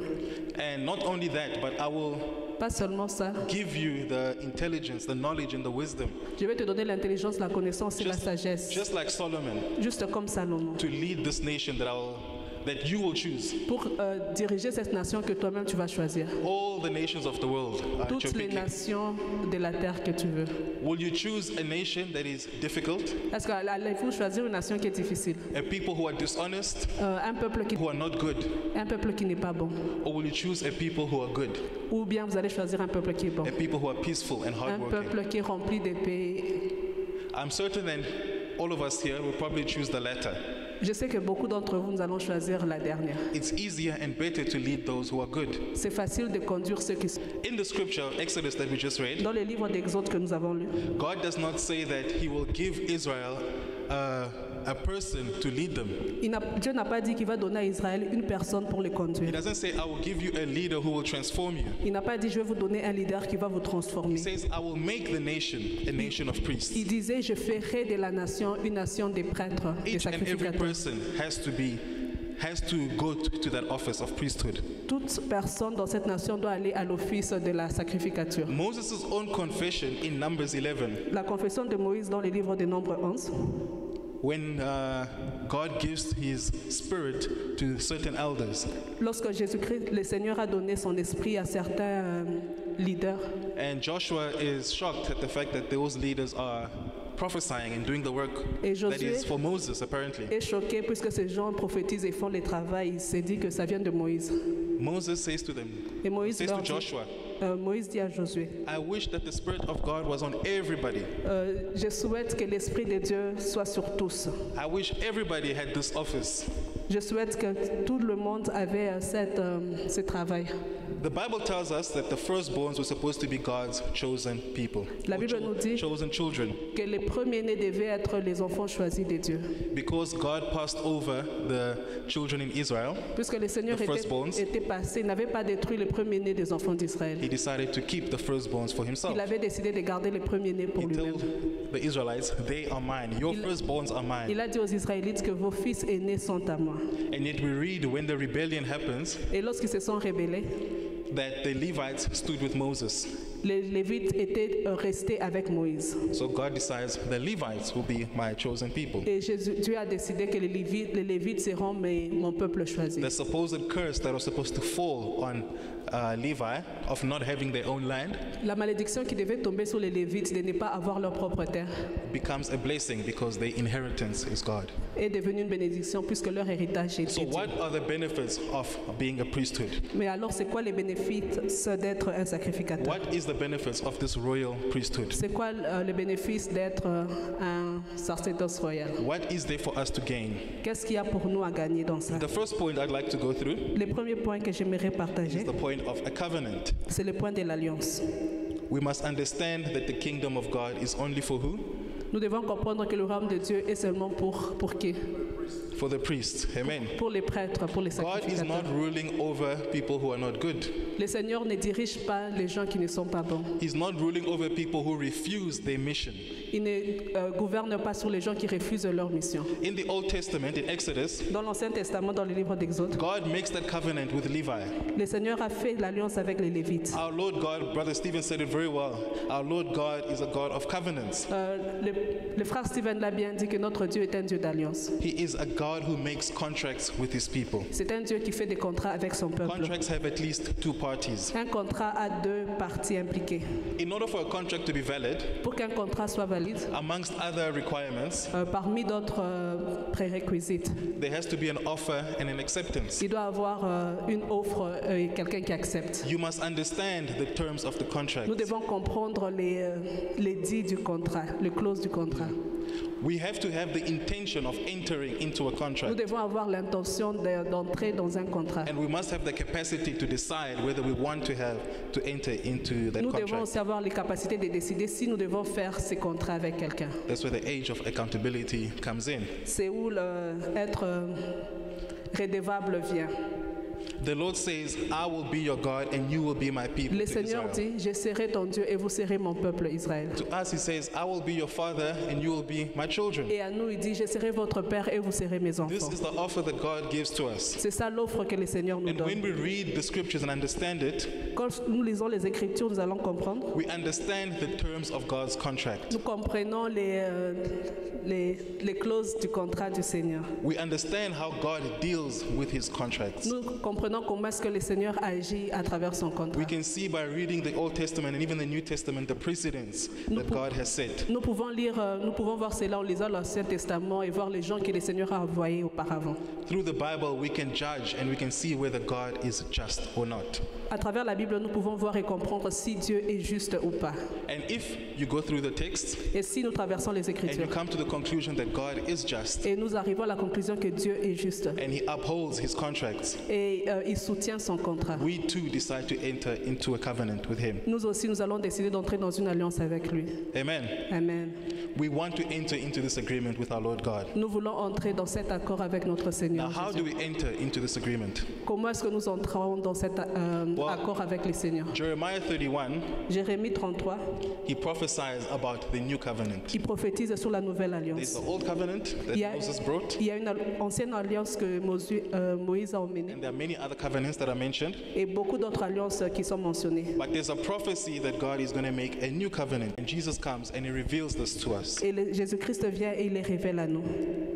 And not only that, but I will Pas seulement ça, give you the intelligence, the knowledge, and the wisdom, je vais te donner l'intelligence, la connaissance et la Just- sagesse, just like Solomon, juste comme Salomon, to lead this nation that I'll that you will choose. pour euh, diriger cette nation que toi-même tu vas choisir. All the nations of the world Toutes les picking. nations de la terre que tu veux. Will you choose a nation that is difficult, Est-ce qu'allez-vous choisir une nation qui est difficile? A people who are dishonest, Euh, Un peuple qui who are not good, un peuple qui n'est pas bon or will you choose a people who are good, Ou bien vous allez choisir un peuple qui est bon a people who are peaceful and Un hardworking? peuple qui est rempli de paix. I'm certain that all of us here will probably choose the latter. Je sais que beaucoup d'entre vous, nous allons choisir la dernière. It's easier and better to lead those who are good. C'est facile de conduire ceux qui sont. In the scripture, Exodus that we just read, Dans le livre d'Exode que nous avons lu, God does not say that He will give Israel uh, a person to lead them. il Dieu n'a pas dit qu'il va donner à Israël une personne pour le He conduire. doesn't say, I will give you a leader who will transform you. Il n'a pas dit je vais vous donner un leader qui va vous He transformer. says, I will make the nation a nation of priests. Il disait je ferai de la nation une nation des prêtres, des Each and every sacrificateurs. person has to be has to go t- to that office of priesthood. Toute personne dans cette nation doit aller à l'office de la sacrificature. Moses' own confession in Numbers 11, La confession de Moïse dans le livre des Nombres 11, when uh, God gives his spirit to certain elders, lorsque Jésus-Christ, le Seigneur a donné son esprit à certains euh, leaders, and Joshua is shocked at the fact that those leaders are prophesying and doing the work Et that is for Moses, apparently. est choqué puisque ces gens prophétisent et font le travail. Il s'est dit que ça vient de Moïse. Moses says to them, Et Moïse, says leur to dit, Joshua, euh, Moïse dit à Josué, I wish that the Spirit of God was on everybody. euh, je souhaite que l'Esprit de Dieu soit sur tous. I wish everybody had this office. Je souhaite que tout le monde avait cette, euh, ce travail. The Bible tells us that the firstborns were supposed to be God's chosen people, La Bible nous dit- chosen children, Que les premiers-nés devaient être les enfants choisis de Dieu. because God passed over the children in Israel. Puisque le Seigneur The était, passé, n'avait pas détruit les premiers-nés des enfants d'Israël. He decided to keep the firstborns for himself. Il avait décidé de garder les premiers-nés pour lui-même. told the Israelites, "They are mine. Your Il- firstborns are mine." Il a dit aux Israélites que vos fils aînés sont à moi. And yet we read when the rebellion happens Et lorsqu'ils se sont rebellés, that the Levites stood with Moses. les Lévites étaient restés avec Moïse. So God decides the Levites will be my chosen people. Et Jésus, Dieu a décidé que les Lévites, les Lévites seront mes- mon peuple choisi. The supposed curse that was supposed to fall on uh, Levi of not having their own land La malédiction qui devait tomber sur les Lévites de ne pas avoir leur propre terre becomes a blessing because their inheritance is God. est devenue une bénédiction puisque leur héritage est So, Dieu. what are the benefits of being a priesthood? Mais alors, c'est quoi les bénéfices d'être un sacrificateur? What is the benefits of this royal priesthood? C'est quoi euh, le bénéfice d'être euh, un sacerdoce royal? What is there for us to gain? Qu'est-ce qu'il y a pour nous à gagner dans ça? The first point I'd like to go through Le premier point que j'aimerais is partager, the point of a covenant. c'est le point de l'alliance. We must understand that the kingdom of God is only for who? Nous devons comprendre que le royaume de Dieu est seulement pour, pour qui? For the priests. Amen. Pour les prêtres, pour les God is sacrificateurs. not ruling over people who are not good. Le Seigneur ne dirige pas les gens qui ne sont pas bons. He's not ruling over people who refuse their mission. Il ne euh, gouverne pas sur les gens qui refusent leur mission. In the Old Testament, in Exodus, Dans l'Ancien Testament, dans le livre d'Exode, God makes that covenant with Levi. le Seigneur a fait l'alliance avec les Lévites. Our Lord God, Brother Stephen said it very well. Our Lord God is a God of covenants. Euh, le, le frère Stephen l'a bien dit que notre Dieu est un Dieu d'alliance. He is a God who makes contracts with his people. C'est un Dieu qui fait des contrats avec son peuple. Contracts have at least two parties. Un contrat a deux parties impliquées. In order for a contract to be valid, Pour qu'un contrat soit valide, amongst other requirements, euh, parmi d'autres euh, prérequisites, there has to be an offer and an acceptance. il doit avoir euh, une offre et quelqu'un qui accepte. You must understand the terms of the contract. Nous devons comprendre les, les dits du contrat, les clauses du contrat. We have to have the intention of entering into a Nous contract. devons avoir l'intention de- d'entrer dans un contrat. And we must have the capacity to decide whether we want to have to enter into that Nous devons contract. aussi avoir les capacités de décider si nous devons faire ces contrats avec quelqu'un. That's where the age of accountability comes in. C'est où le- être euh, redevable vient. The Lord says, I will be your God and you will be my people. Le to Seigneur Israel. dit, je serai ton Dieu et vous serez mon peuple Israël. To us, he says, I will be your father and you will be my children. Et à nous, il dit, je serai votre père et vous serez mes This enfants. is the offer that God gives to us. C'est ça l'offre que le Seigneur nous And when donne. we read the scriptures and understand it, Quand nous lisons les Écritures, nous allons comprendre. we understand the terms of God's contract. Nous comprenons les, euh, les, les clauses du contrat du Seigneur. We understand how God deals with his contracts. Nous comprenons comment est-ce que le Seigneur agit à travers son contrat? We can see by reading the Old Testament and even the New Testament the precedents that God has set. Nous pouvons lire, euh, nous pouvons voir cela en lisant l'Ancien Testament et voir les gens que le Seigneur a envoyés auparavant. Through the Bible, we can judge and we can see whether God is just or not. À travers la Bible, nous pouvons voir et comprendre si Dieu est juste ou pas. And if you go through the text Et si nous traversons les and you Écritures come to the conclusion that God is just et nous arrivons à la conclusion que Dieu est juste and he upholds his contracts, et euh, il soutient son contrat, we too decide to enter into a covenant with him. nous aussi nous allons décider d'entrer dans une alliance avec lui. Amen. Amen. We want to enter into this agreement with our Lord God. Nous voulons entrer dans cet accord avec notre Now, Seigneur. how Jésus. do we enter into this agreement? Comment est-ce que nous entrons dans cet euh, accord avec le Seigneur Jeremiah 31, Jérémie 33, he prophesies about the new covenant. qui prophétise sur la nouvelle There's alliance. the old covenant that Il y a, Moses brought, il y a une al- ancienne alliance que Mosu- euh, Moïse a emmenée and there are many other covenants that are mentioned. et beaucoup d'autres alliances qui sont mentionnées. But there's a prophecy that God is going to make a new covenant. And Jesus comes and he reveals this to us. Et Jésus-Christ vient et il les révèle à nous.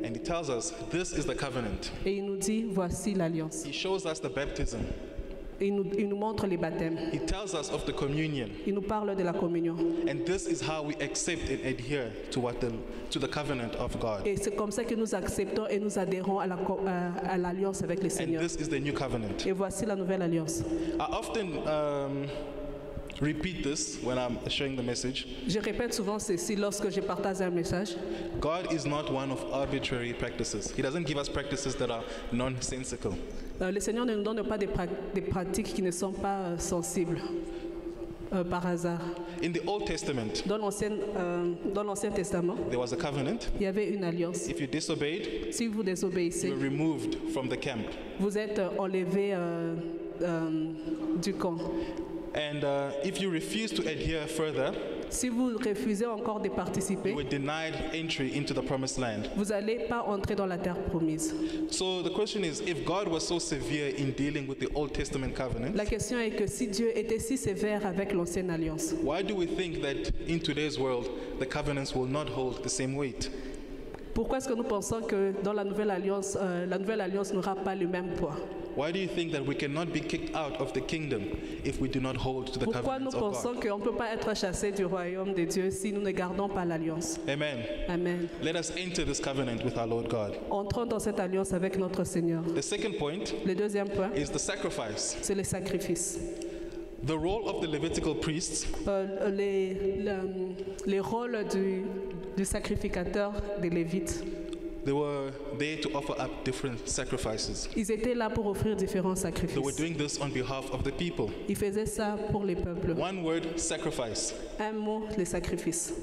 And he tells us, This is the covenant. Et il nous dit, voici l'alliance. He shows us the baptism. Il nous, il nous montre les baptêmes. He tells us of the communion. Il nous parle de la communion. And this is how we accept and adhere to, what the, to the covenant of God. Et c'est comme ça que nous acceptons et nous adhérons à la co- à- à l'alliance avec le And Seigneur. this is the new covenant. Et voici la nouvelle alliance. I often um, repeat this when I'm sharing the message. Je répète souvent ceci lorsque je partage un message. God is not one of arbitrary practices. He doesn't give us practices that are nonsensical. Euh, le Seigneur ne nous donne pas des, pra- des pratiques qui ne sont pas euh, sensibles euh, par hasard. In the Old Testament, Dans l'Ancien euh, l'Ancien Testament, there was a covenant. il y avait une alliance. If you disobeyed, Si vous désobéissez, you were removed from the camp. vous êtes euh, enlevé euh, euh, du camp. And uh, if you refuse to adhere further, Si vous refusez encore de participer, you were denied entry into the promised land. vous n'allez pas entrer dans la terre promise. So the question is if God was so severe in dealing with the Old Testament covenant, La question est que si Dieu était si sévère avec l'ancienne alliance, why do we think that in today's world the covenants will not hold the same weight? Pourquoi est-ce que nous pensons que dans la nouvelle alliance, euh, la nouvelle alliance n'aura pas le même poids? Why do you think that we cannot be kicked out of the kingdom if we do not hold to the Pourquoi nous covenants of pensons God? qu'on ne peut pas être chassé du royaume de Dieu si nous ne gardons pas l'alliance? Amen. Amen. Let us enter this covenant with our Lord God. Entrons dans cette alliance avec notre Seigneur. The second point Le deuxième point, is the sacrifice. c'est le sacrifice. The role of the Levitical priests Euh, les, les rôles du, du sacrificateur des Lévites, They were there to offer up different sacrifices. ils étaient là pour offrir différents They were sacrifices. doing this on behalf of the people. Ils faisaient ça pour les peuples. One word, sacrifice. Un mot, les sacrifices.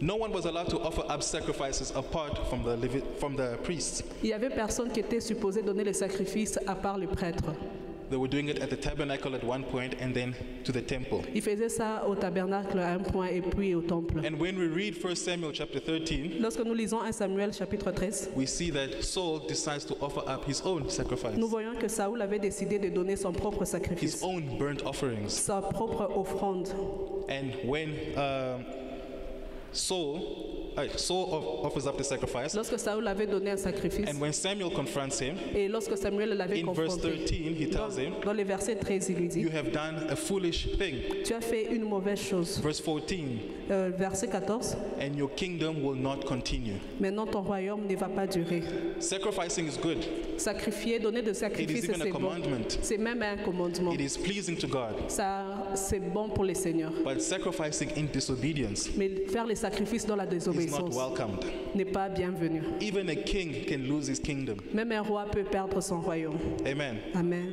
No one was allowed to offer up sacrifices apart from the, Levi- from the priests. Il y avait personne qui était supposé donner les sacrifices à part le prêtre. They were doing it at the tabernacle at one point and then to the temple. Ils faisaient ça au tabernacle à un point et puis au temple. And when we read 1 Samuel chapter 13, Lorsque nous lisons 1 Samuel chapitre 13, we see that Saul decides to offer up his own sacrifice, nous voyons que Saoul avait décidé de donner son propre his sacrifice, own burnt offerings. sa propre offrande. And when um, Saul, uh, of- offers up the sacrifice, Lorsque Saoul avait donné un sacrifice, and when Samuel confronts him, et lorsque Samuel l'avait in verse confronté, 13, he dans, tells him, dans le verset 13, il lui dit, You have done a foolish thing. tu as fait une mauvaise chose. Verse 14, Euh, verset 14, and your kingdom will not continue. maintenant ton royaume ne va pas durer. Sacrificing is good, Sacrifier, donner de it is sacrifices, c'est bon. commandment, C'est même un commandement. it is pleasing to God. Ça, c'est bon pour les seigneurs. But sacrificing in disobedience Mais faire les sacrifices dans la désobéissance welcomed. n'est pas bienvenu. Even a king can lose his kingdom. Même un roi peut perdre son royaume. Amen. Amen.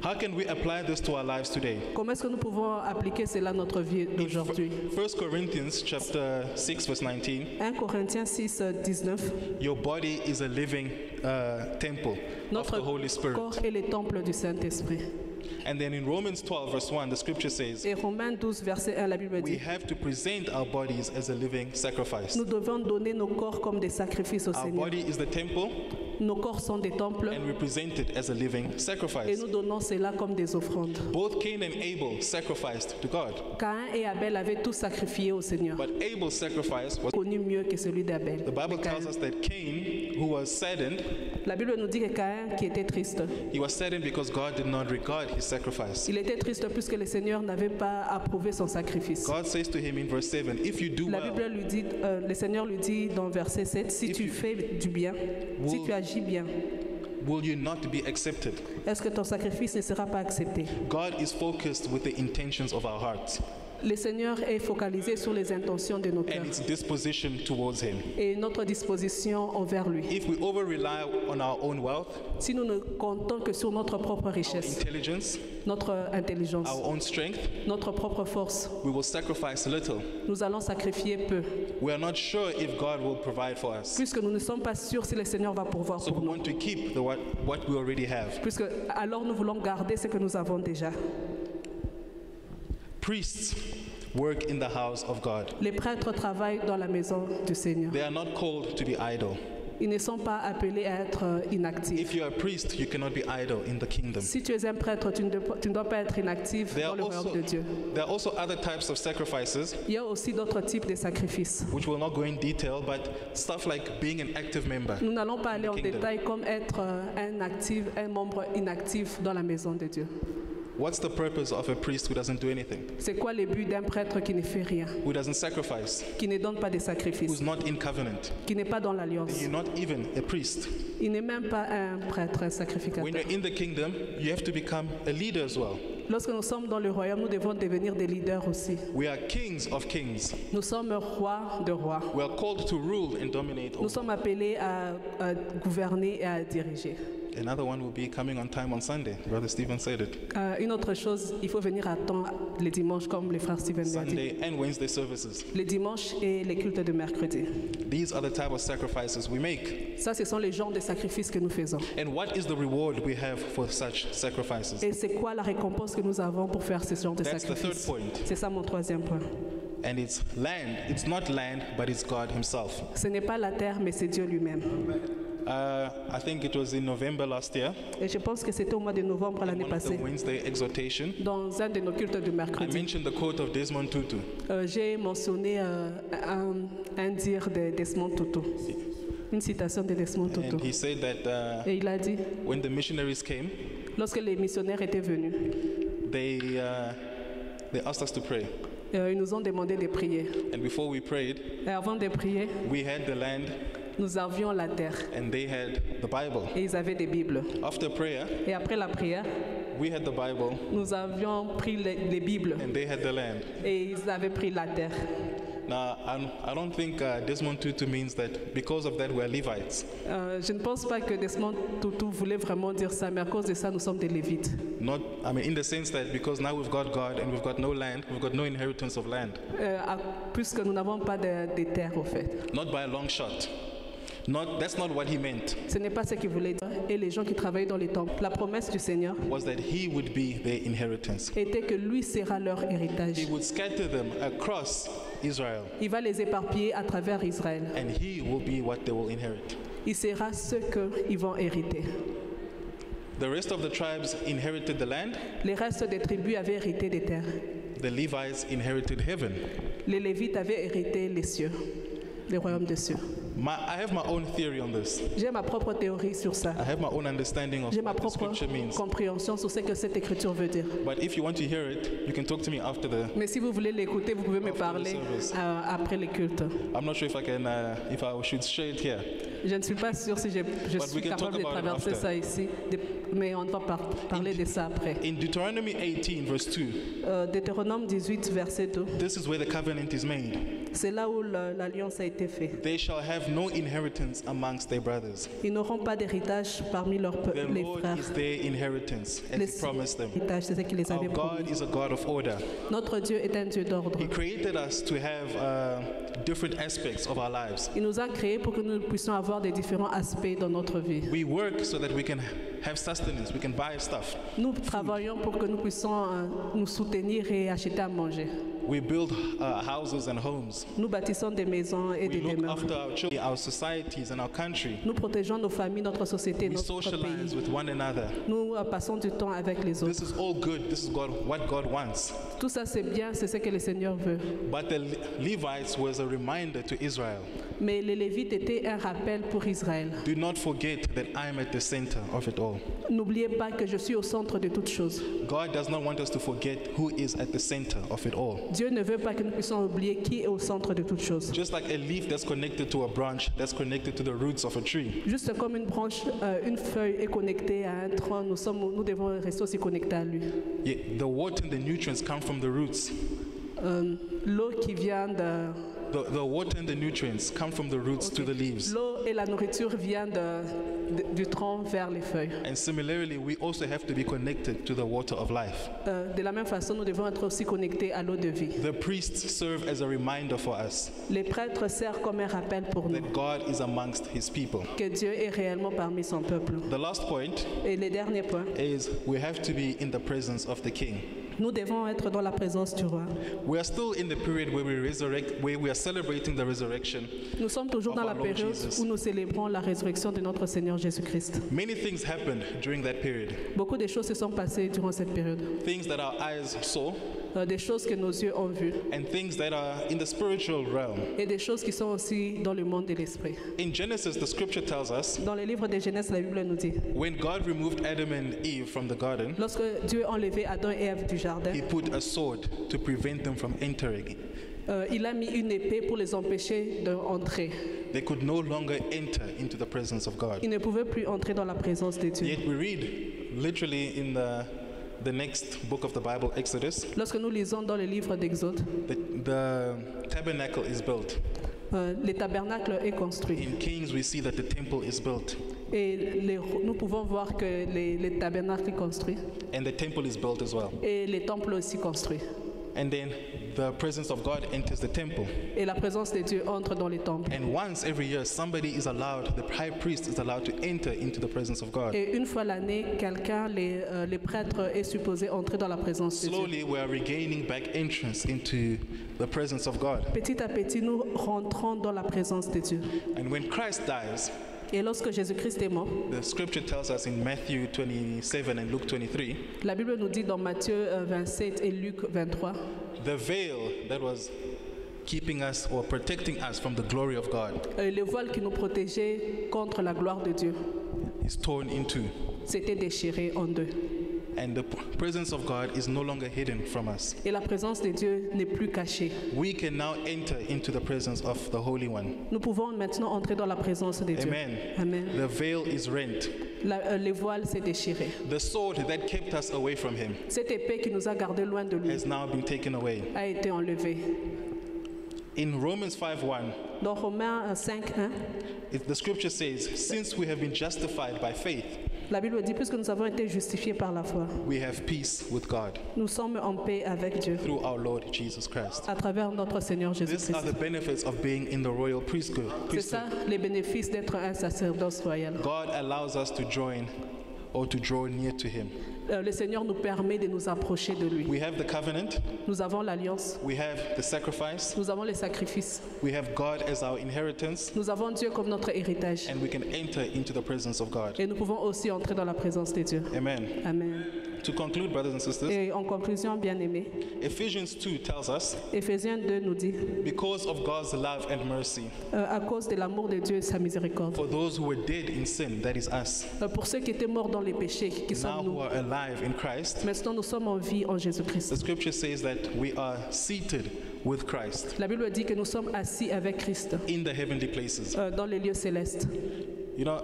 How can we apply this to our lives today? Comment est-ce que nous pouvons appliquer cela à notre vie d'aujourd'hui? 1 Corinthians chapter 6 verse 19, 1 Corinthiens 6, euh, 19. your body is a living uh, temple of Notre the Holy Spirit. corps est le temple du Saint-Esprit. And then in Romans 12 verse 1, the scripture says, Et Romains 12, verset 1, la Bible we dit have to present our bodies as a living sacrifice. Nous devons donner nos corps comme des sacrifices au Our Seigneur. body is the temple Nos corps sont des temples and we present it as a living et sacrifice. nous donnons cela comme des offrandes. Both Cain and Abel sacrificed to God, Caïn et Abel avaient tout sacrifié au Seigneur, but Abel's sacrifice was connu mieux que celui d'Abel. the Bible tells us that Cain, who was saddened, La Bible nous dit que Caïn, qui était triste, he was saddened because God did not regard his sacrifice. il était triste puisque le Seigneur n'avait pas approuvé son sacrifice. God says to him in verse 7, if you do La well, Bible lui dit, euh, le Seigneur lui dit dans verset 7, si tu fais du bien, si tu agis bien, will you not be accepted? est-ce que ton sacrifice ne sera pas accepté? God is focused with the intentions of our hearts Le Seigneur est focalisé sur les intentions de nos and cœurs its disposition towards him. et notre disposition envers lui. If we over rely on our own wealth, Si nous ne comptons que sur notre propre our richesse, intelligence, notre intelligence, our own strength, notre propre force, we will sacrifice little. nous allons sacrifier peu, We are not sure if God will provide for us. puisque nous ne sommes pas sûrs si le Seigneur va pourvoir So pour we nous. want to keep the, what, what we already have. Puisque alors nous voulons garder ce que nous avons déjà. Priests work in the house of God. Les prêtres travaillent dans la maison du Seigneur. They are not called to be idle. Ils ne sont pas appelés à être euh, inactifs. If you are a priest, you cannot be idle in the kingdom. Si tu es un prêtre, tu ne, dois- tu ne dois pas être inactif There dans are, le royaume also, de Dieu. there are also other types of sacrifices, Il y a aussi d'autres types de sacrifices. which will not go in detail, but stuff like being an active member. Nous n'allons pas aller en Kingdom. détail comme être euh, un actif, un membre inactif dans la maison de Dieu. What's the purpose of a priest who doesn't do anything, C'est quoi le but d'un prêtre qui ne fait rien, who doesn't sacrifice, qui ne donne pas de who's sacrifices, not in covenant? qui n'est pas dans l'alliance? You're not even a priest. Il n'est même pas un prêtre, un When sacrificateur. you're in the kingdom, you have to become a leader as well. Lorsque nous sommes dans le royaume, nous devons devenir des leaders aussi. We are kings of kings. Nous sommes rois de rois. We are called to rule and dominate. Nous Over. sommes appelés à, à gouverner et à diriger. Another one will be coming on time on Sunday. Brother Stephen said it. Euh, une autre chose, il faut venir à temps les dimanches, comme les frères Steven l'ont dit. Sunday and Wednesday services. Les dimanches et les cultes de mercredi. These are the type of sacrifices we make. Ça, ce sont les genres de sacrifices que nous faisons. And what is the reward we have for such sacrifices? Et c'est quoi la récompense que nous avons pour faire ce genre de That's the third sacrifices point. C'est ça mon troisième point. And it's land. It's not land, but it's God Himself. Ce n'est pas la terre, mais c'est Dieu lui-même. Uh, I think it was in November last year, Et je pense que c'était au mois de novembre l'année passée, Wednesday exhortation. dans un de nos cultes de I mercredi. mentioned the quote of Desmond Tutu. Euh, J'ai mentionné euh, un, un dire de Desmond Tutu, une citation de Desmond Tutu. And he said that uh, Et il a dit, when the missionaries came, lorsque les missionnaires étaient venus, they, uh, they asked us to pray. euh, ils nous ont demandé de prier. And before we prayed, Et avant de prier, we had the land nous avions la terre and they had the Bible. et ils avaient des Bibles. After prayer, Et après la prière, we had the Bible nous avions pris les, les Bibles and they had the land. et ils avaient pris la terre. Now, I don't think uh, Desmond Tutu means that because of that we're Levites. Euh, je ne pense pas que Desmond Tutu voulait vraiment dire ça, mais à cause de ça, nous sommes des Lévites. Not, I mean, in the sense that because now we've got God and we've got no land, we've got no inheritance of land. Euh, à- puisque nous n'avons pas de, de terre, au fait. Not by a long shot. Not, that's not what he meant, Ce n'est pas ce qu'il voulait dire. Et les gens qui travaillaient dans les temples, la promesse du Seigneur was that he would be their inheritance. était que lui sera leur héritage. He would scatter them across Israel Il va les éparpiller à travers Israël. and he will be what they will inherit. Il sera ce qu'ils vont hériter. The rest of the tribes inherited the land, Les restes des tribus avaient hérité des terres. the Levites inherited heaven. Les Lévites avaient hérité les cieux, les royaumes des cieux. My, I have my own theory on this. J'ai ma propre théorie sur ça. I have my own understanding of J'ai ma propre compréhension sur ce que cette écriture veut dire. But if you want to hear it, you can talk to me after the. Mais si vous voulez l'écouter, vous pouvez me parler euh, après les cultes. I'm not sure if I can, uh, if I should share it here. Je ne suis pas sûre si je, je suis capable de traverser ça ici, de- mais on va par- parler de ça après. In Deuteronomy 18, verse 2, Euh, Deutéronome 18, verset 2. this is where the covenant is made. C'est là où l'alliance a été faite. They shall have no inheritance amongst their brothers. Ils n'auront pas d'héritage parmi leurs pe- The les Lord frères. is their inheritance, as He promised them. héritage, c'est ce qu'il les Our avait promis. God is a God of order. Notre Dieu est un Dieu d'ordre. He created us to have uh, different aspects of our lives. Il nous a créés pour que nous puissions avoir des différents aspects dans notre vie. We work so that we can have sustenance, we can buy stuff. Nous travaillons pour que nous puissions euh, nous soutenir et acheter à manger. We build uh, houses and homes. Nous bâtissons des maisons et We des look demeures. after our children, our societies, and our country. Nous protégeons nos familles, notre société, We notre socialize pays. with one another. Nous euh, passons du temps avec les autres. This is all good. This is God, what God wants. Tout ça, c'est bien, c'est ce que le Seigneur veut. But the Le- Levites was a reminder to Israel. Mais les Lévites étaient un rappel pour Israël. Do not forget that I am at the center of it all. N'oubliez pas que je suis au centre de toutes choses. God does not want us to forget who is at the center of it all. Dieu ne veut pas que nous puissions oublier qui est au centre de toutes choses. Just like a leaf that's connected to a branch that's connected to the roots of a tree. Juste comme une branche, euh, une feuille est connectée à un tronc, nous, sommes, nous devons rester aussi connectés à lui. Yeah, the water and the nutrients come from the roots. Euh, L'eau qui vient de... The, the water and the nutrients come from the roots to the leaves. L'eau et la nourriture viennent de- de- du tronc vers les feuilles. And similarly, we also have to be connected to the water of life. Euh, de la même façon, nous devons être aussi connectés à l'eau de vie. The priests serve as a reminder for us Les prêtres servent comme un rappel pour nous that God is amongst his people. que Dieu est réellement parmi son peuple. The last point Et le dernier point, is we have to be in the presence of the king. Nous devons être dans la présence du roi. We are still in the period where we resurrect, where we are celebrating the resurrection. Nous sommes toujours dans la période où nous célébrons la résurrection de notre Seigneur Jésus-Christ. Many things happened during that period. Beaucoup de choses se sont passées durant cette période. Things that our eyes saw Euh, des choses que nos yeux ont vues and things that are in the spiritual realm. et des choses qui sont aussi dans le monde de l'esprit. In Genesis, the scripture tells us Dans le livre de Genèse, la Bible nous dit, when God removed Adam and Eve from the garden, lorsque Dieu a enlevé Adam et Ève du jardin, he put a sword to prevent them from entering. euh, il a mis une épée pour les empêcher d'entrer. They could no longer enter into the presence of God. Ils ne pouvaient plus entrer dans la présence de Dieu. Yet we read literally in the, the next book of the Bible, Exodus, Lorsque nous lisons dans le livre d'Exode, the, the tabernacle is built. euh, le tabernacle est construit. In Kings, we see that the temple is built. Et les- nous pouvons voir que les, les tabernacles est construit And the temple is built as well. et les temples aussi construits. And then the presence of God enters the temple. Et la présence de Dieu entre dans les temples. And once every year, somebody is allowed, the high priest is allowed to enter into the presence of God. Et une fois l'année, quelqu'un, les, euh, les prêtres, est supposé entrer dans la présence de Dieu. Slowly, we are regaining back entrance into the presence of God. Petit à petit, nous rentrons dans la présence de Dieu. And when Christ dies, Et lorsque Jésus-Christ est mort, the scripture tells us in Matthew 27 and Luke 23, la Bible nous dit dans Matthieu euh, 27 et Luc 23, the veil that was keeping us or protecting us from the glory of God euh, le voile qui nous protégeait contre la gloire de Dieu is torn in two. s'était déchiré en deux. And the presence of God is no longer hidden from us. Et la présence de Dieu n'est plus cachée. We can now enter into the presence of the Holy One. Nous pouvons maintenant entrer dans la présence de Dieu. Amen. Amen. The veil is rent. La- euh, le voile s'est déchiré. The sword that kept us away from Him Cette épée qui nous a gardés loin de lui has now been taken away. a été enlevée. In Romans 5:1, Dans Romains 5, 1, it, the scripture says, "Since we have been justified by faith, la Bible dit, puisque nous avons été justifiés par la foi, we have peace with God nous sommes en paix avec Dieu through our Lord Jesus Christ." à travers notre Seigneur These Jésus-Christ. are the benefits of being in the royal priesthood. C'est ça priesthood. les bénéfices d'être un sacerdoce royal. God allows us to join or to draw near to Him. Euh, le Seigneur nous permet de nous approcher de lui. We have the covenant, Nous avons l'alliance, we have the sacrifice, nous avons les sacrifices, we have God as our inheritance, nous avons Dieu comme notre héritage. and we can enter into the presence of God. Et nous pouvons aussi entrer dans la présence de Dieu. Amen. Amen. To conclude, brothers and sisters, Et en conclusion, bien aimé, Ephesians 2 tells us, Éphésiens 2 nous dit, because of God's love and mercy, euh, à cause de l'amour de Dieu et sa miséricorde, for those who were dead in sin, that is us, euh, pour ceux qui étaient morts dans les péchés, qui now sont who nous, are alive in Christ, maintenant nous sommes en vie en the Jésus-Christ. scripture says that we are seated with Christ La Bible dit que nous sommes assis avec Christ in the heavenly places. euh, dans les lieux célestes. You know,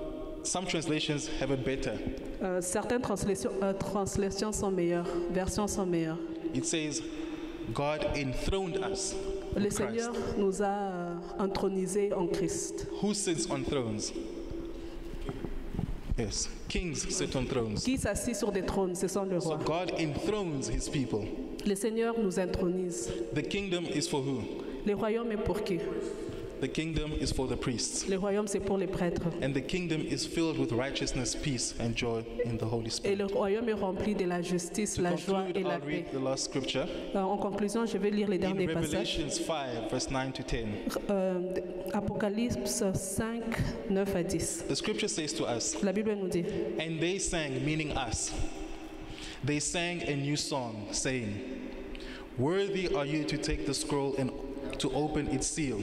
some translations have it better. Euh, certaines translations, euh, translations sont meilleures, versions sont meilleures. It says, God enthroned us Le. Seigneur nous a euh, intronisés en Christ. Who sits on thrones? Yes, kings sit on thrones. Qui s'assit sur des trônes, ce sont les So rois. God enthrones his people. Le Seigneur nous intronise. The kingdom is for who? Le royaume est pour qui? The kingdom is for the priests. Le royaume, c'est pour les prêtres. And the kingdom is filled with righteousness, peace, and joy in the Holy Et Spirit. le royaume est rempli de la justice, To la joie et la I'll paix. read the last scripture Euh, En conclusion, je vais lire les in derniers passages. Revelations 5, verse 9 to 10. Euh, Apocalypse 5, 9 à 10. The scripture says to us, La Bible nous dit, And they sang, meaning us, they sang a new song, saying, Worthy are you to take the scroll and to open its seal,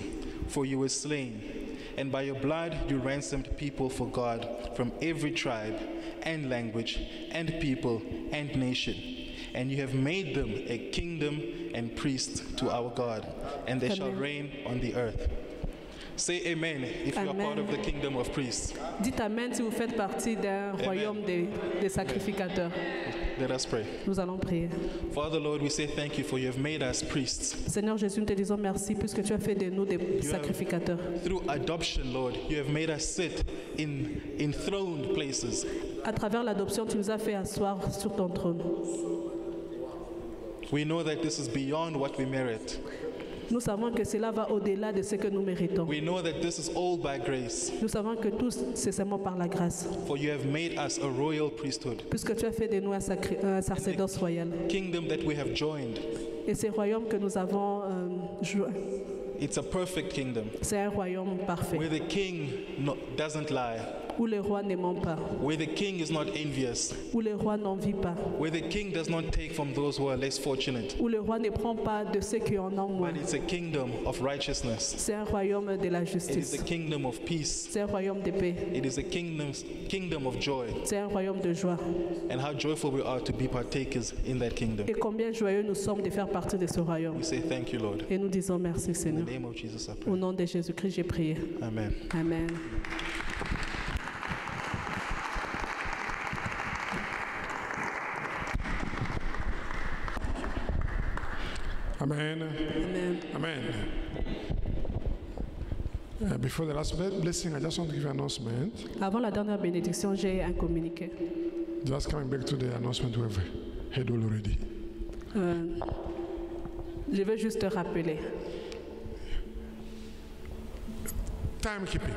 for you were slain, and by your blood you ransomed people for God from every tribe and language and people and nation. And you have made them a kingdom and priests to our God, and they shall reign on the earth. Say amen if you are part of the kingdom of priests. dites Amen si vous faites partie d'un royaume des, des sacrificateurs. Let us pray. Nous allons prier. Father, Lord, we say thank you for you have made us priests. Seigneur Jésus, nous te disons merci puisque tu as fait de nous des have- sacrificateurs. Through adoption, Lord, you have made us sit in enthroned places. À travers l'adoption, tu nous as fait asseoir sur ton trône. We know that this is beyond what we merit. Nous savons que cela va au-delà de ce que nous méritons. We know that this is all by grace, Nous savons que tout, c'est seulement par la grâce. for you have made us a royal priesthood, Puisque tu as fait de nous un, sacré- un sacerdoce royal. kingdom that we have joined. Et ce royaume que nous avons euh, joint, It's a perfect kingdom c'est un royaume parfait, where the king no, doesn't lie, où le roi ne ment pas, where the king is not envious, où le roi n'envie pas, where the king does not take from those who are less fortunate, où le roi ne prend pas de ceux qui en ont moins. but it's a kingdom of righteousness. C'est un royaume de la It is justice, a kingdom of peace. c'est un royaume de paix, It is a kingdom, kingdom of joy. c'est un royaume de joie. And how joyful we are to be partakers in that kingdom. Et combien joyeux nous sommes de faire partie de ce royaume. We say thank you, Lord. Et nous disons merci In Seigneur. the name of Jesus, I pray. Au nom de Jésus-Christ, j'ai prié. Amen. Amen. Amen. Amen. Amen. Uh, before the last ble- blessing, I just want to give an announcement. Avant la dernière bénédiction, j'ai un communiqué. Just coming back to the announcement we have had already. Euh, je veux juste te rappeler, Timekeeping.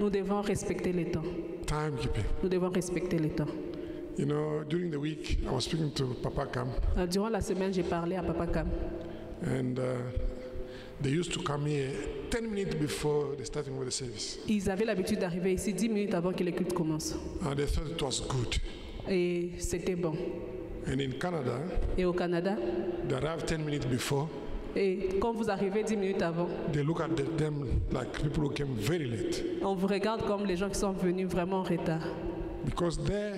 nous devons respecter les temps. Timekeeping. Nous devons respecter les temps. You know, during the week, I was speaking to Papa Cam, Euh, Durant la semaine, j'ai parlé à Papa Cam. and uh, they used to come here 10 minutes before the starting of the service. Ils avaient l'habitude d'arriver ici 10 minutes avant que le culte commence. And they thought it was good. Et c'était bon. And in Canada, Et au Canada, they arrive 10 minutes before. et quand vous arrivez 10 minutes avant, They look at the- them like people who came very late. on vous regarde comme les gens qui sont venus vraiment en retard. Because there,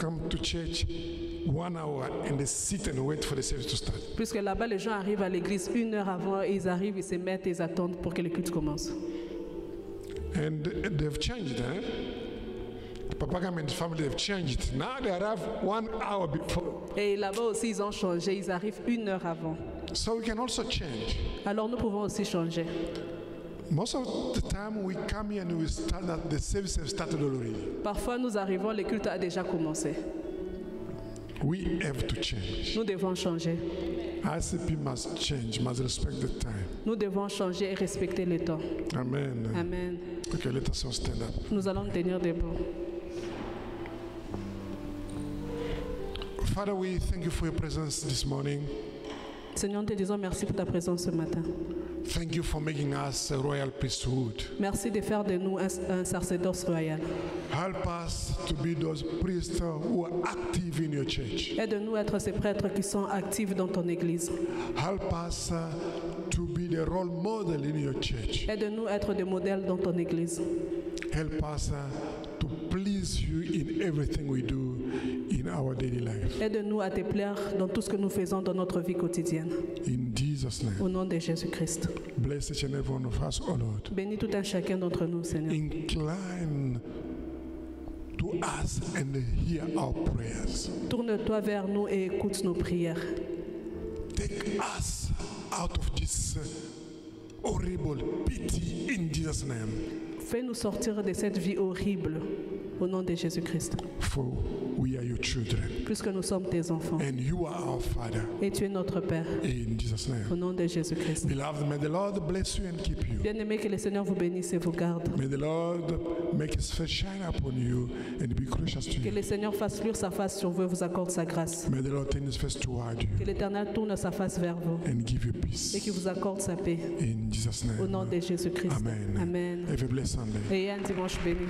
come to church one hour and they sit and wait for the service to start. Puisque là-bas, les gens arrivent à l'église une heure avant, et ils arrivent, ils se mettent, ils attendent pour que le culte commence. And they've changed, eh? Papa Cam and his family have changed. Now they arrive one hour before. Et là-bas aussi, ils ont changé, ils arrivent une heure avant. So we can also change. Alors nous pouvons aussi changer. Most of the time we come here and we start that the service has started already. Parfois, nous arrivons, le culte a déjà commencé. We have to change. Nous devons changer. ICP must change, must respect the time. Nous devons changer et respecter le temps. Amen. Amen. Okay, let us all stand up. Nous allons tenir debout. Father, we thank you for your presence this morning. Seigneur, nous te disons merci pour ta présence ce matin. Thank you for making us a royal priesthood. Merci de faire de nous un, un sacerdoce royal. Help us to be those priests who are active in your church. Aide-nous à être ces prêtres qui sont actifs dans ton Église. Help us uh, to be the role model in your church. Aide-nous à être des modèles dans ton Église. Help us uh, to please you in everything we do in our daily life. Aide-nous à te plaire dans tout ce que nous faisons dans notre vie quotidienne. In Jesus' name. Au nom de Jésus-Christ. Bless each and every one of us, O Lord. Bénis tout un chacun d'entre nous, Seigneur. Incline to us and hear our prayers. Tourne-toi vers nous et écoute nos prières. Take us out of this horrible pity in Jesus' name. Fais-nous sortir de cette vie horrible au nom de Jésus-Christ, For we are your children, puisque nous sommes tes enfants and you are our Father. et tu es notre Père In Jesus' au name. nom de Jésus-Christ. Beloved, may the Lord bless you and keep you. Bien-aimé, que le Seigneur vous bénisse et vous garde. May the Lord make his face shine upon you and be gracious to Que you. le Seigneur fasse luire sa face sur vous et vous accorde sa grâce. May the Lord turn his face toward Que you l'Éternel tourne sa face vers vous and give you et peace. qu'il vous accorde sa paix In Jesus' au nom name. de Jésus-Christ. Amen. Amen. Have a blessed Sunday. Et un dimanche béni.